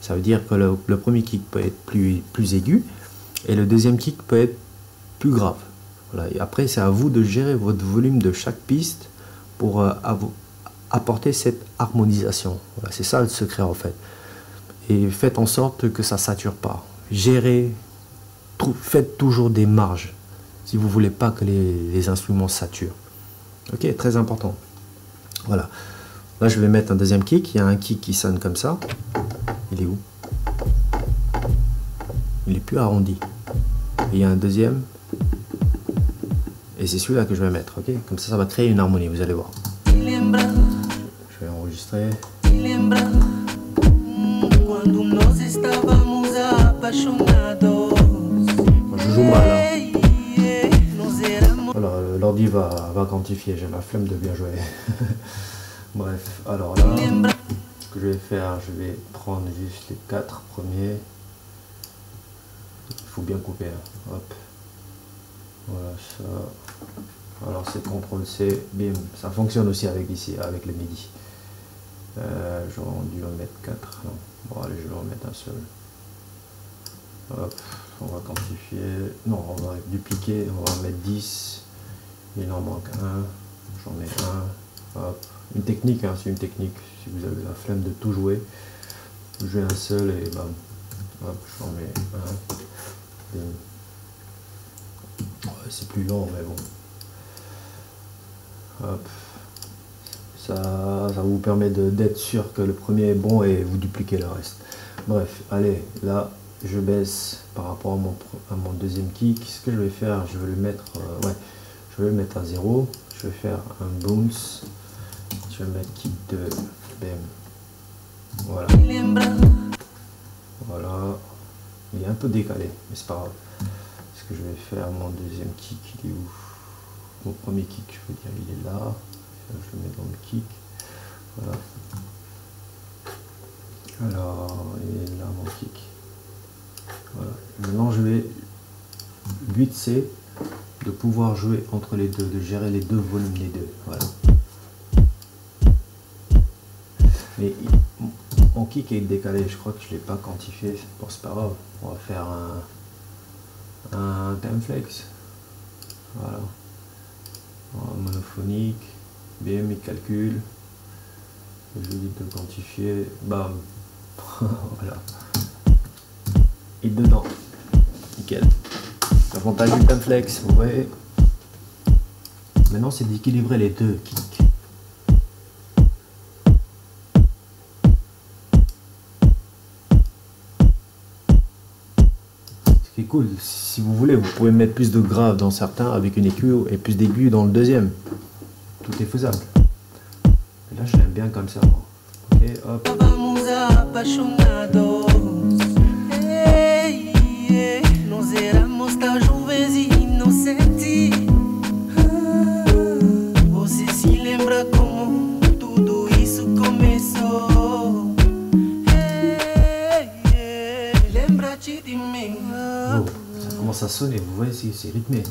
Ça veut dire que le, premier kick peut être plus, plus aigu et le deuxième kick peut être plus grave. Voilà. Et après, c'est à vous de gérer votre volume de chaque piste pour euh, apporter cette harmonisation. Voilà, c'est ça le secret en fait. Et faites en sorte que ça sature pas. Gérez, faites toujours des marges si vous voulez pas que les, les instruments saturent. Ok, très important. Voilà. Là, je vais mettre un deuxième kick. Il y a un kick qui sonne comme ça. Il est où? Il est plus arrondi. il y a un deuxième. Et c'est celui-là que je vais mettre, ok? Comme ça, ça va créer une harmonie, vous allez voir. Je vais enregistrer. Je joue mal, hein. Voilà, l'ordi va, va quantifier, j'ai la flemme de bien jouer. Bref, alors là, que je vais faire, je vais prendre juste les quatre premiers. Il faut bien couper. Hein. Hop. Voilà ça. Alors c'est CTRL C, bim. Ça fonctionne aussi avec ici, avec le MIDI. Euh, J'aurais dû en mettre 4. Bon allez, je vais en mettre un seul. Hop, on va quantifier. Non, on va dupliquer, on va en mettre 10. Il en manque un. J'en mets un. Hop une technique, hein, c'est une technique. Si vous avez la flemme de tout jouer, jouez un seul et bam. Hop, j'en mets un. c'est plus long, mais bon. Hop. Ça, ça vous permet d'être sûr que le premier est bon et vous dupliquez le reste. Bref, allez, là, je baisse par rapport à mon, à mon deuxième kick. Ce que je vais faire, je vais le mettre, euh, ouais, je vais le mettre à zéro. Je vais faire un bounce je vais mettre kick de. Voilà. Voilà. Il est un peu décalé, mais c'est pas grave. Ce que je vais faire, mon deuxième kick, il est où? Mon premier kick, je veux dire, il est là. Je le mets dans le kick. Voilà. Alors, il est là mon kick. Voilà. Maintenant, je vais. But, c'est de pouvoir jouer entre les deux, de gérer les deux volumes des deux. Voilà. Mais mon kick est décalé, je crois que je ne l'ai pas quantifié. Bon, c'est pas grave. On va faire un, un time flex. Voilà. monophonique. BM il calcule. Je lui dis de quantifier. Bam. voilà. Et dedans. Nickel. L'avantage du time flex, vous voyez. Maintenant c'est d'équilibrer les deux. Cool. Si vous voulez, vous pouvez mettre plus de grave dans certains avec une écu et plus d'aigu dans le deuxième. Tout est faisable. Là, je l'aime bien comme ça. Hop. Ça sonne et vous voyez, c'est rythmé.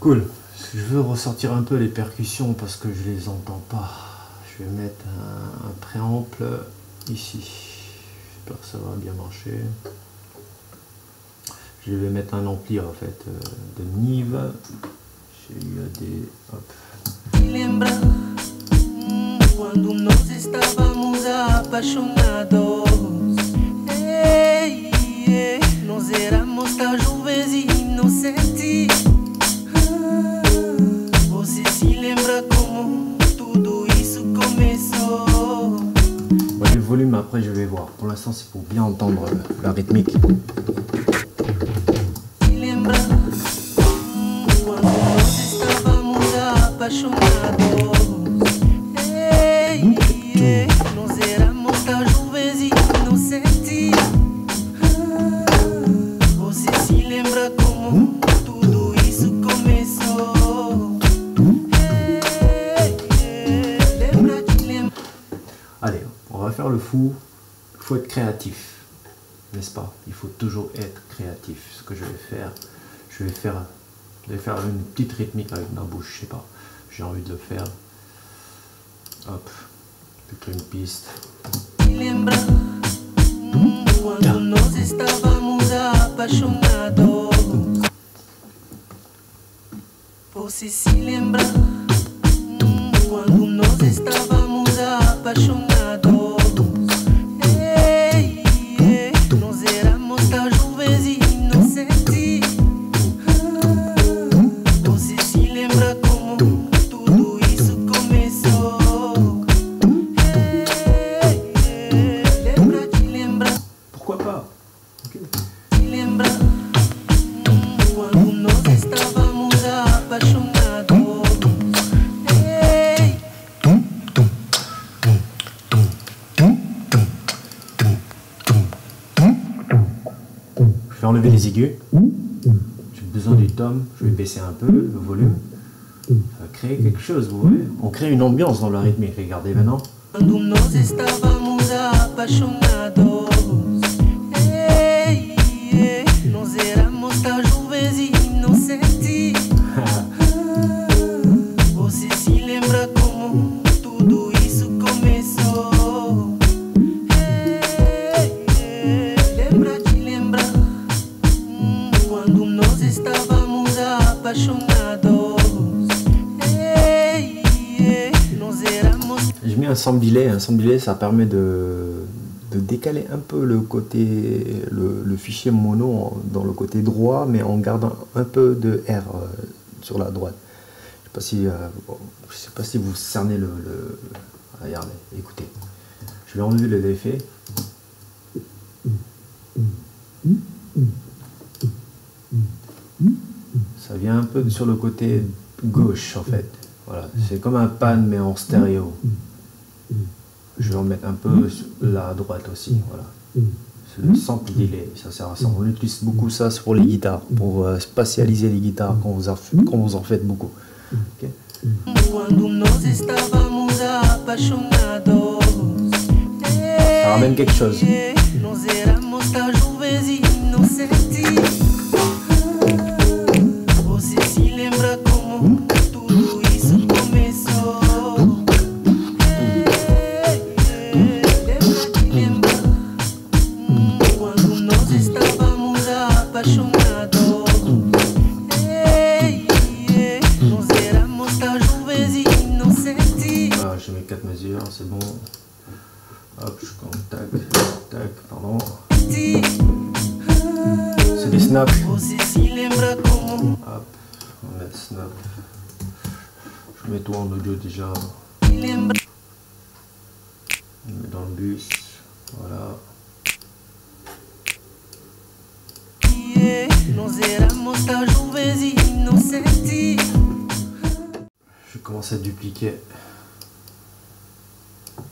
Cool. Je veux ressortir un peu les percussions parce que je les entends pas. Je vais mettre un, préample ici. J'espère que ça va bien marcher. Je vais mettre un ampli en fait euh, de Nive. J'ai eu des. Hop. Quando nós estávamos apaixonados. Ei, ei, nós éramos tão jovens e inocentes. Ah, Você se lembra como tudo isso começou? Bon, le volume après je vais voir. Pour l'instant c'est pour bien entendre la rythmique. Je vais faire, je vais faire une petite rythmique avec ma bouche, je sais pas. J'ai envie de le faire. Hop, plutôt une piste. Se lembra? Quando nós estávamos apaixonados. Você se lembra? Quando nós estávamos apaixonados. J'ai besoin du tome. Je vais baisser un peu le volume. Ça va créer quelque chose, vous voyez On crée une ambiance dans la rythmique. Regardez maintenant. Sambilé. Un sambilé, ça permet de, décaler un peu le côté, le, fichier mono dans le côté droit, mais en gardant un peu de R euh, sur la droite. Je sais pas si, euh, je sais pas si vous cernez le, Regardez, écoutez. Je vais enlever le effet. Ça vient un peu sur le côté gauche en fait. Voilà, c'est comme un pan mais en stéréo. Je vais en mettre un peu sur la droite aussi. Voilà. C'est le sample delay, ça sert à ça. On utilise beaucoup ça pour les guitares, pour euh, spatialiser les guitares quand vous, en, quand vous en faites beaucoup. Ça ramène quelque chose. C'est des snaps. Hop, on mettre snap. Je mets tout en audio déjà. On met dans le bus. Voilà. Je commence à dupliquer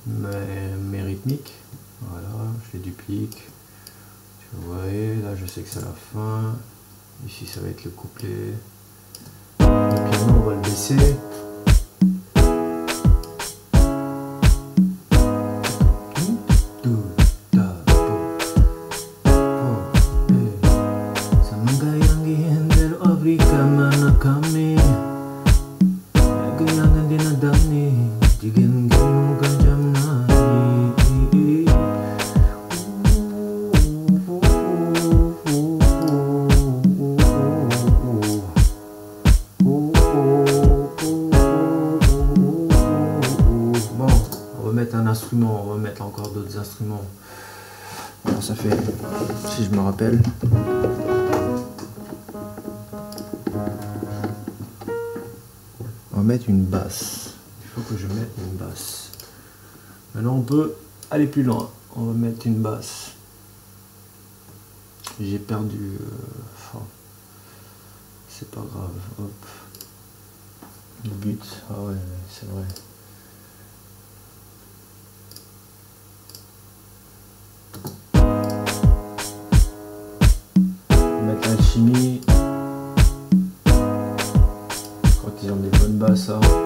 mes rythmiques. Voilà, je les duplique. Vous voyez, là je sais que c'est la fin. Ici ça va être le couplet. On va le baisser. Instrument, on va mettre encore d'autres instruments. Ça fait, si je me rappelle, on va mettre une basse. Il faut que je mette une basse. Maintenant on peut aller plus loin. On va mettre une basse. J'ai perdu. euh, c'est pas grave. Hop. Le but. Ah ouais, c'est vrai. Mettre l'alchimie. Quand ils ont des bonnes basses, hein.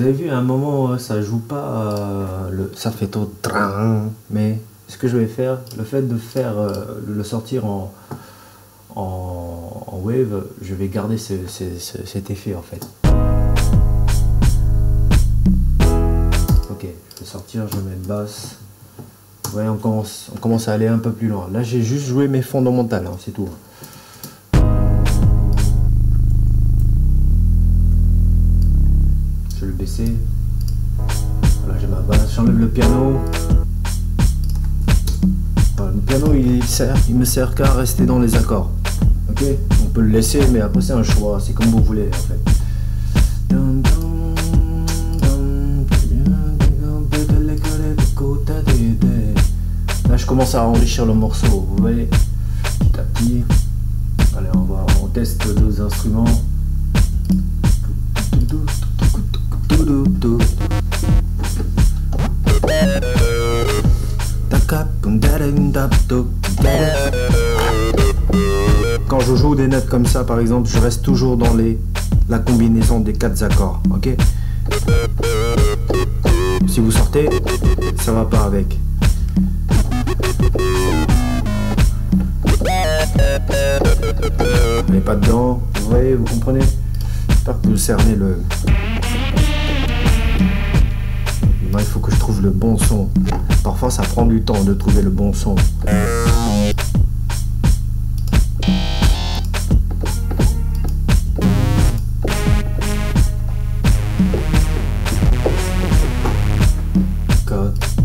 Vous avez vu à un moment euh, ça joue pas euh, le, ça fait trop train. Mais ce que je vais faire le fait de faire euh, le sortir en, en wave je vais garder ce- ce- ce- cet effet en fait. Ok je vais sortir je mettre basse. Voyez on commence on commence à aller un peu plus loin. Là j'ai juste joué mes fondamentales hein, c'est tout Je le piano, il, sert, il me sert qu'à rester dans les accords. Ok? On peut le laisser, mais après, c'est un choix. C'est comme vous voulez, en fait. Là, je commence à enrichir le morceau. Vous voyez? Petit à petit. Allez, on va, on teste deux instruments. Quand je joue des notes comme ça, par exemple, je reste toujours dans les, la combinaison des quatre accords. Ok? Si vous sortez, ça va pas avec. N'est pas dedans. Vous voyez, vous comprenez? J'espère que vous cernez le. il faut que je trouve le bon son. Parfois, ça prend du temps de trouver le bon son.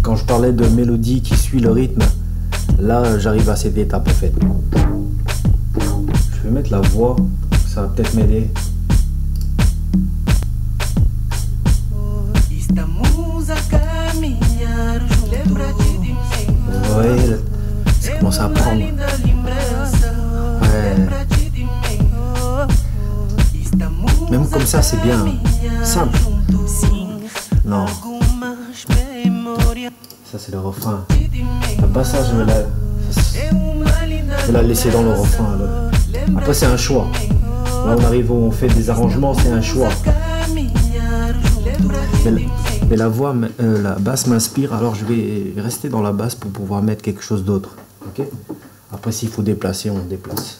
Quand je parlais de mélodie qui suit le rythme, là j'arrive à cette étape en fait. Je vais mettre la voix, ça va peut-être m'aider. Même comme ça, c'est bien. Simple. Non. Ça, c'est le refrain. Le passage, je vais la, la laisser dans le refrain. Après, c'est un choix. Là, on arrive où on fait des arrangements, c'est un choix. Mais, la voix, euh, la basse m'inspire, alors je vais rester dans la basse pour pouvoir mettre quelque chose d'autre. Après, s'il faut déplacer, on déplace.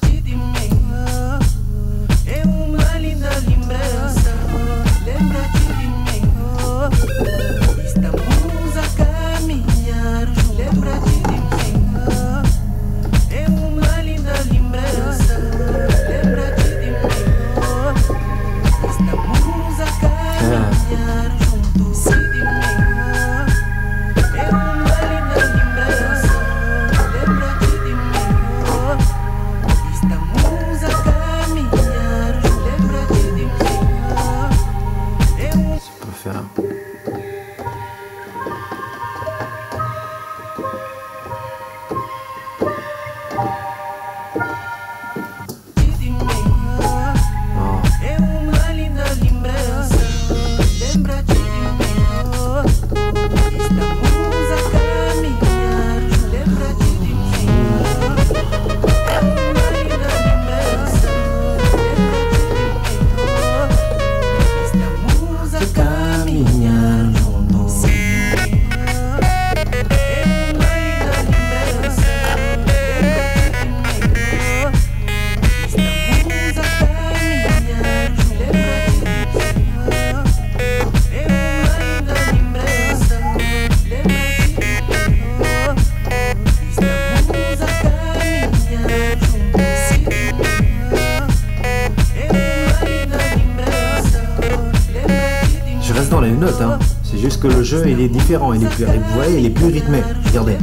Il est différent, il est plus, vous voyez, il est plus rythmé. Regardez.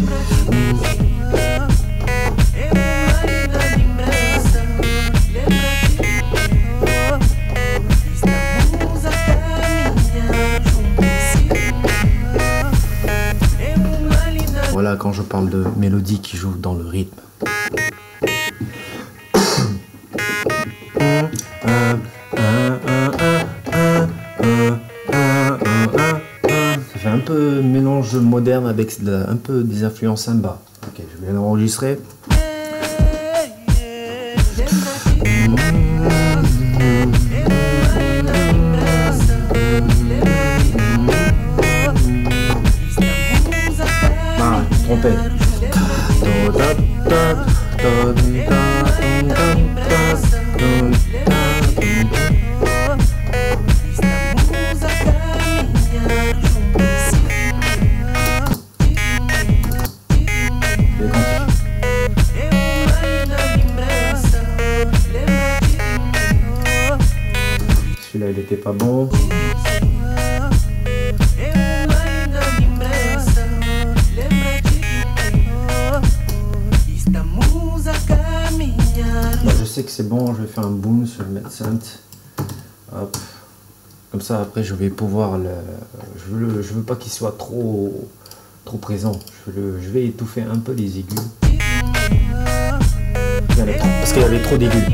Voilà quand je parle de mélodie qui joue dans le un peu des influences samba. Ok, je vais l'enregistrer. Pas bon. je sais que c'est bon, je vais faire un boom sur le médecin. Hop. Comme ça, après, je vais pouvoir le. Je veux, je veux pas qu'il soit trop, trop présent. Je, je vais étouffer un peu les aigus. Parce qu'il y avait trop d'aigus.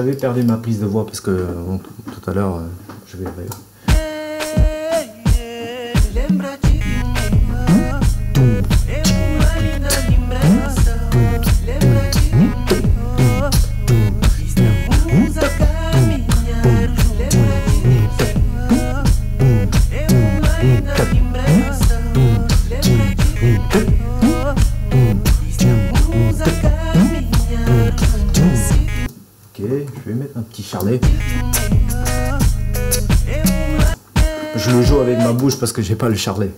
j'avais perdu ma prise de voix parce que tout à l'heure, euh, je vais parce que j'ai pas le charlet.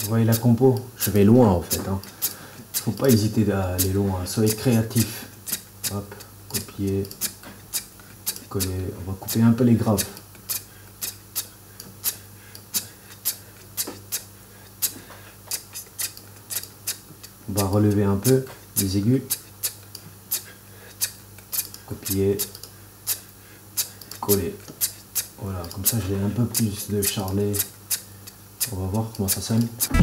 Vous voyez la compo? Je vais loin en fait. Hein. Faut pas hésiter à aller loin. Soyez créatif. Hop, copier, coller. On va couper un peu les graves. On va relever un peu les aigus. Copier, coller. Voilà, comme ça j'ai un peu plus de charlet. On va voir comment ça sonne. Trop.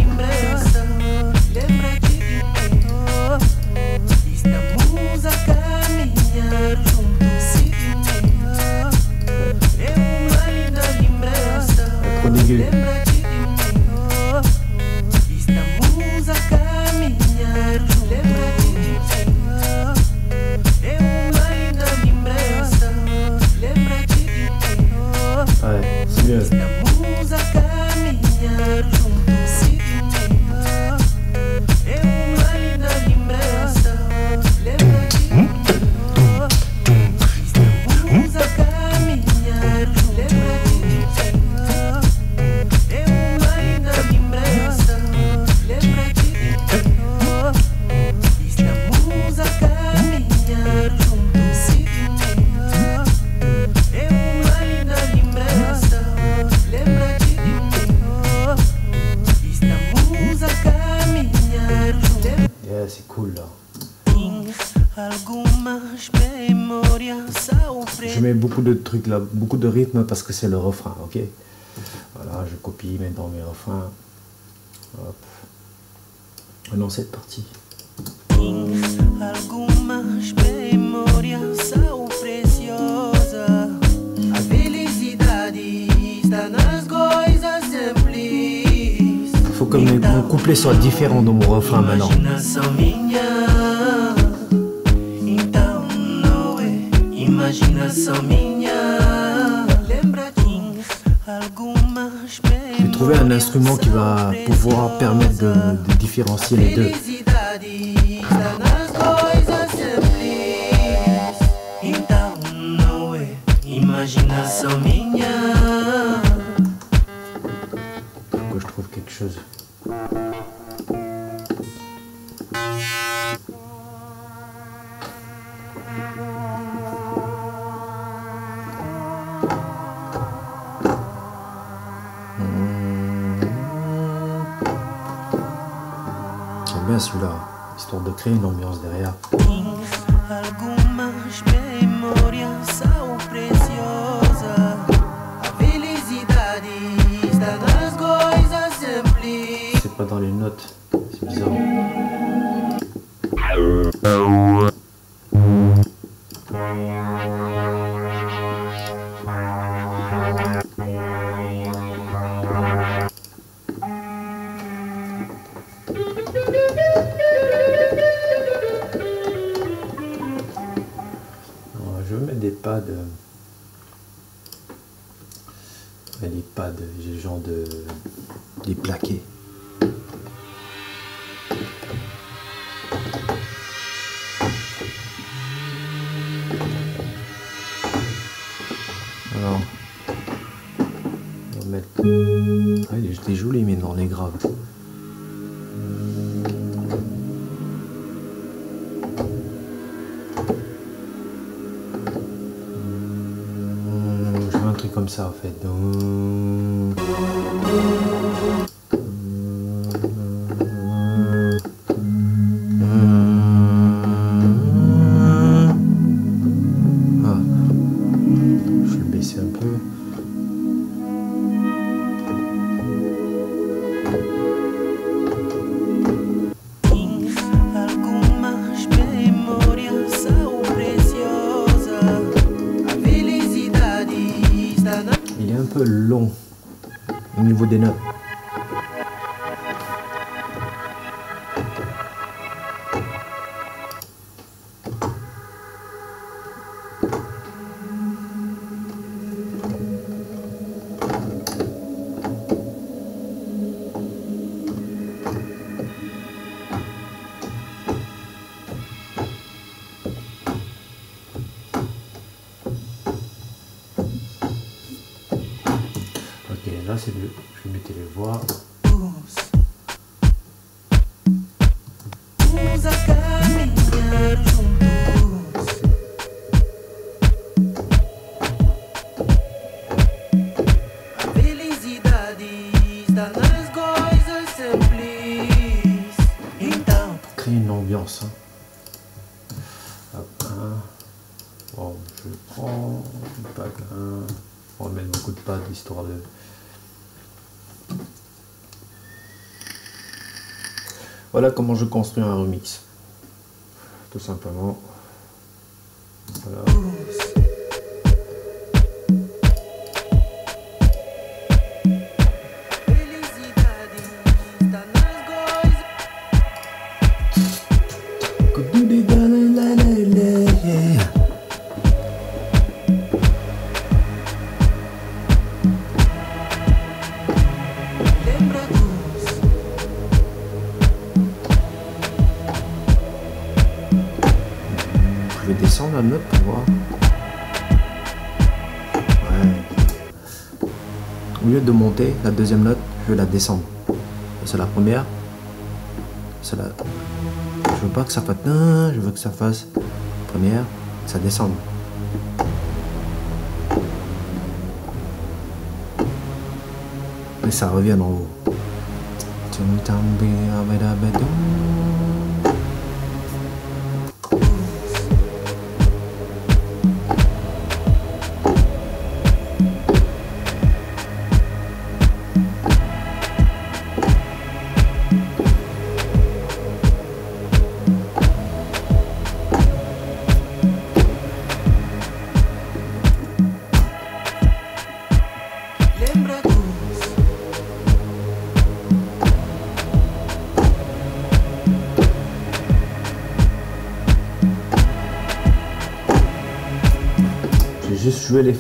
beaucoup de rythme parce que c'est le refrain, ok? Voilà, je copie maintenant mes refrains. Hop. Ah non, cette partie. Il faut que mes, mon couplet soit différent de mon refrain maintenant. un instrument qui va pouvoir permettre de différencier les deux. bien celui-là, histoire de créer une ambiance derrière. C'est pas dans les notes, c'est bizarre. Je prends le pack 1. On va mettre beaucoup de pads histoire de. Voilà comment je construis un remix. Tout simplement. Voilà. De monter la deuxième note, je vais la descendre. C'est la première. C'est la. Je veux pas que ça fasse. Je veux que ça fasse. Première, ça descende. Et ça revient en haut.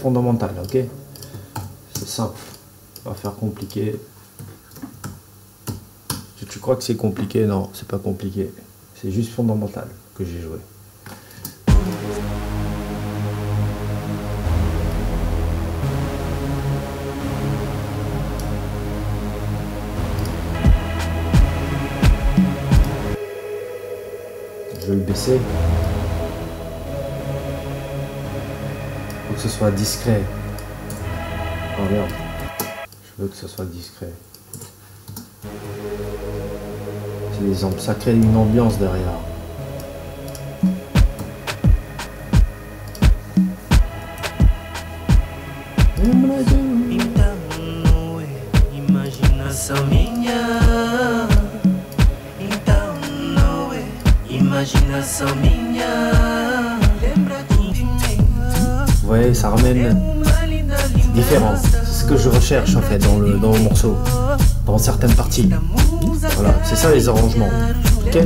Fondamentales, ok C'est simple. Pas faire compliqué. Si tu crois que c'est compliqué, non, c'est pas compliqué. C'est juste fondamental que j'ai joué. Je vais le baisser. Que ce soit discret. Oh merde. Je veux que ce soit discret. C'est des ampes. Ça crée une ambiance derrière. Imaginação minha. Voyez, ça ramène. Différent. C'est ce que je recherche en fait dans le, dans le morceau, dans certaines parties. Voilà, c'est ça les arrangements. Ok?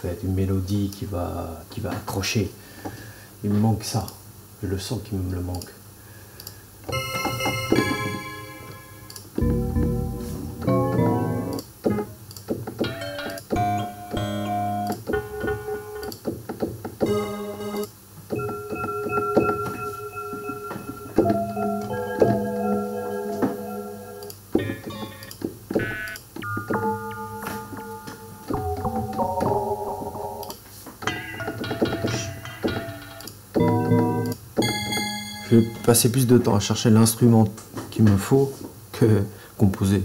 Fait, une mélodie qui va, qui va accrocher. Il me manque ça. Je le sens qu'il me le manque. Plus de temps à chercher l'instrument qu'il me faut que composer.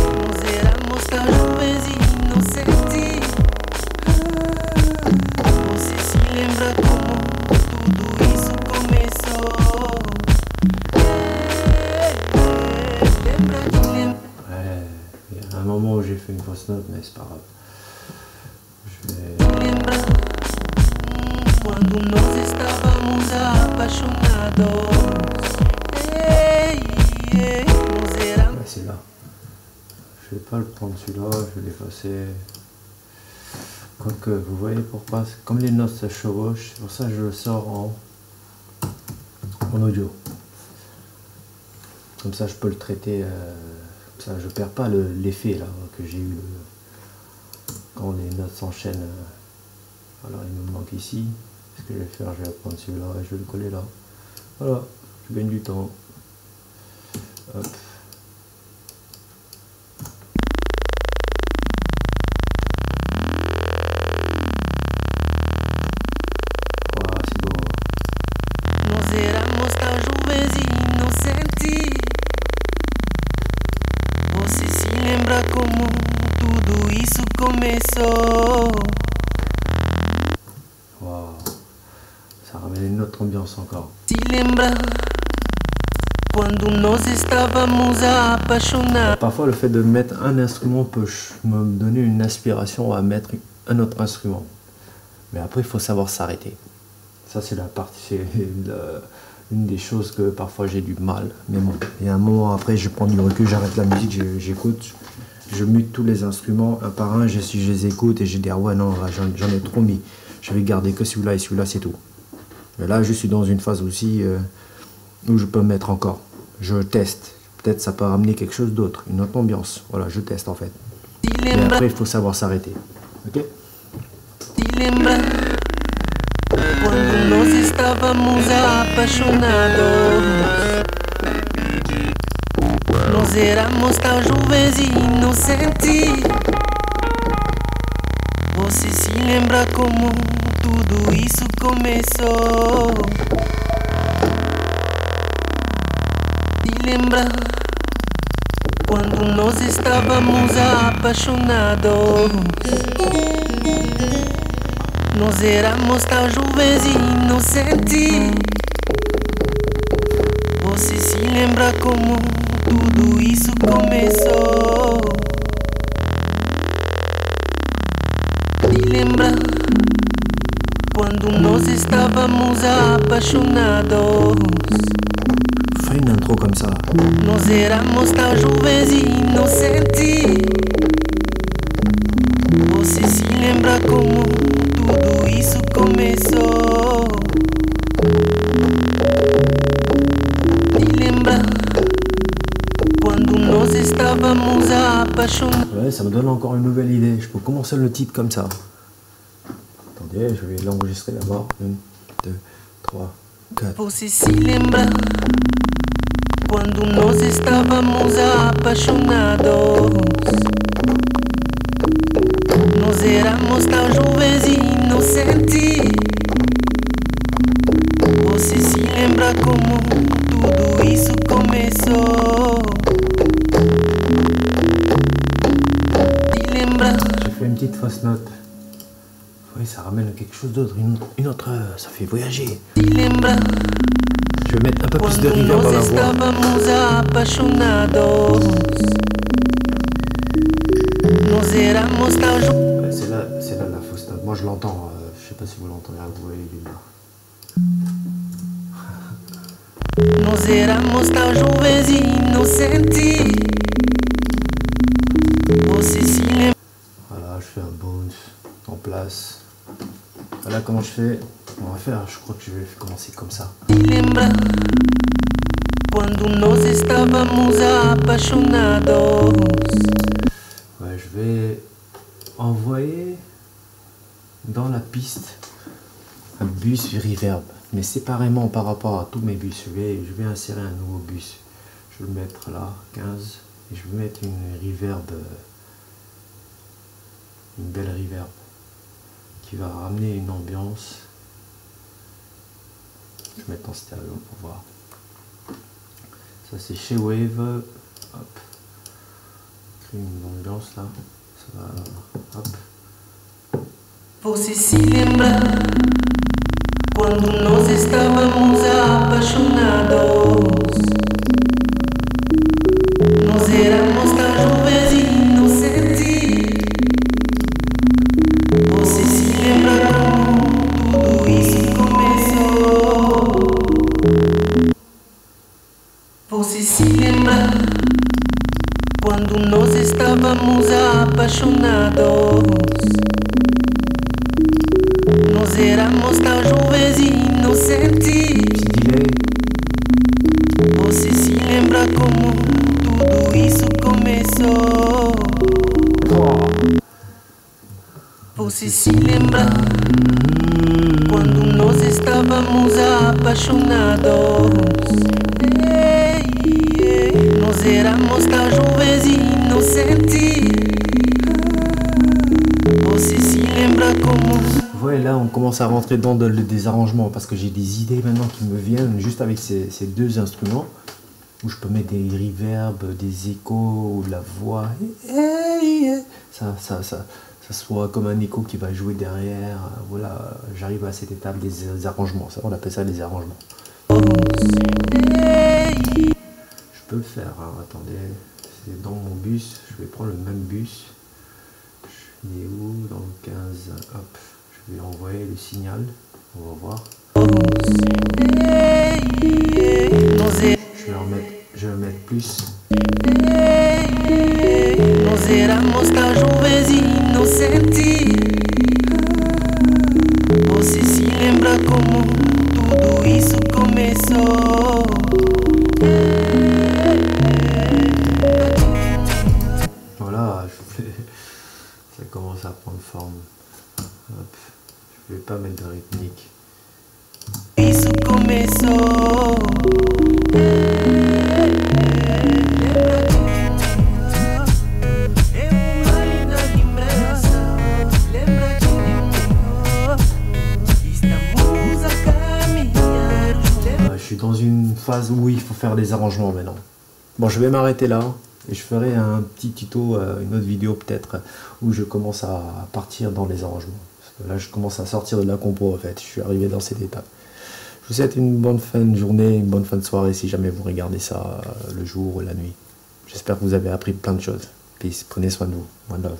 où j'ai fait une fausse note, mais c'est pas grave. Je vais. C'est là. Je vais pas le prendre celui-là, je vais l'effacer. Quoique, vous voyez pourquoi? Comme les notes se chevauchent, c'est pour ça que je le sors en, en audio. Comme ça, je peux le traiter. euh, je perds pas le- l'effet là que j'ai eu le- quand les notes s'enchaînent. euh. Alors, il me manque ici. Ce que je vais faire, je vais prendre celui-là et je vais le coller là. Voilà, je gagne du temps. Hop. Nós éramos. Lembra como tudo isso começou? Ça ramène une autre ambiance encore. Se lembra quando nós estávamos apaixonados? Parfois, le fait de mettre un instrument peut me donner une inspiration à mettre un autre instrument. Mais après, il faut savoir s'arrêter. Ça, c'est la partie, une des choses que parfois j'ai du mal. Mais bon, il y a un moment après, je prends du recul, j'arrête la musique, j'écoute, je mute tous les instruments un par un, je, je les écoute et je dis, ah ouais, non, j'en ai trop mis. Je vais garder que celui-là et celui-là, c'est tout. Mais là, je suis dans une phase aussi euh, où je peux mettre encore. Je teste. peut-être ça peut ramener quelque chose d'autre, une autre ambiance. Voilà, je teste en fait. Et après, il faut savoir s'arrêter. Ok? Estávamos apaixonados. Nós éramos tão jovens e inocentes. Você se lembra como tudo isso começou? Te lembra quando nós estávamos apaixonados? Nós éramos tão jovens e inocentes. Você se lembra como tudo isso começou? Te lembra quando nós estávamos apaixonados? Nós éramos tão jovens e inocentes. Você se lembra como isso começou? Te lembra quando nós estávamos apaixonados? Ouais, ça me donne encore une nouvelle idée. Je peux commencer le titre comme ça. Attendez, je vais l'enregistrer d'abord. Une, deux, trois, quatre. Você se lembra quando nós estávamos apaixonados? Nós éramos tão jovens e inocentes. Você se lembra como tudo isso começou? Te lembra J'ai fait une petite fausse note. Oui, ça ramène quelque chose d'autre, une, une autre. euh, Ça fait voyager. Te lembra Je vais mettre un peu plus de reverb dans la voix. Moi, je l'entends. euh, je sais pas si vous l'entendez. Ah, vous voyez, là. Nós éramos tão jovens e inocentes. Você se lembra Voilà, je fais un bounce en place. Voilà comment je fais. On va faire, je crois que je vais commencer comme ça. lembra quando nós estávamos apaixonados? Ouais, je vais envoyer dans la piste un bus reverb, mais séparément par rapport à tous mes bus. Je vais, je vais insérer un nouveau bus. Je vais le mettre là, 15, et je vais mettre une reverb, une belle reverb, qui va ramener une ambiance. Je vais mettre en stéréo pour voir. Ça c'est chez Wave. Hop crée une ambiance là. Ça va. Hop. Você se lembra quando nós estávamos apaixonados? Rentrer dans le désarrangement parce que j'ai des idées maintenant qui me viennent juste avec ces, deux instruments où je peux mettre des reverbs, des échos, ou de la voix. Ça, ça, ça, ça soit comme un écho qui va jouer derrière. Voilà, j'arrive à cette étape des, arrangements. Ça, on appelle ça des arrangements. Je peux le faire, hein, attendez. C'est dans mon bus, je vais prendre le même bus. Il est où Dans le 15. Hop, je vais envoyer le signal. On va voir. Je vais en mettre, je vais mettre plus. Je vais m'arrêter là et je ferai un petit tuto, euh, une autre vidéo peut-être, où je commence à partir dans les arrangements. Là, je commence à sortir de la compo en fait. Je suis arrivé dans cette étape. Je vous souhaite une bonne fin de journée, une bonne fin de soirée si jamais vous regardez ça euh, le jour ou la nuit. J'espère que vous avez appris plein de choses. Peace, prenez soin de vous. One love.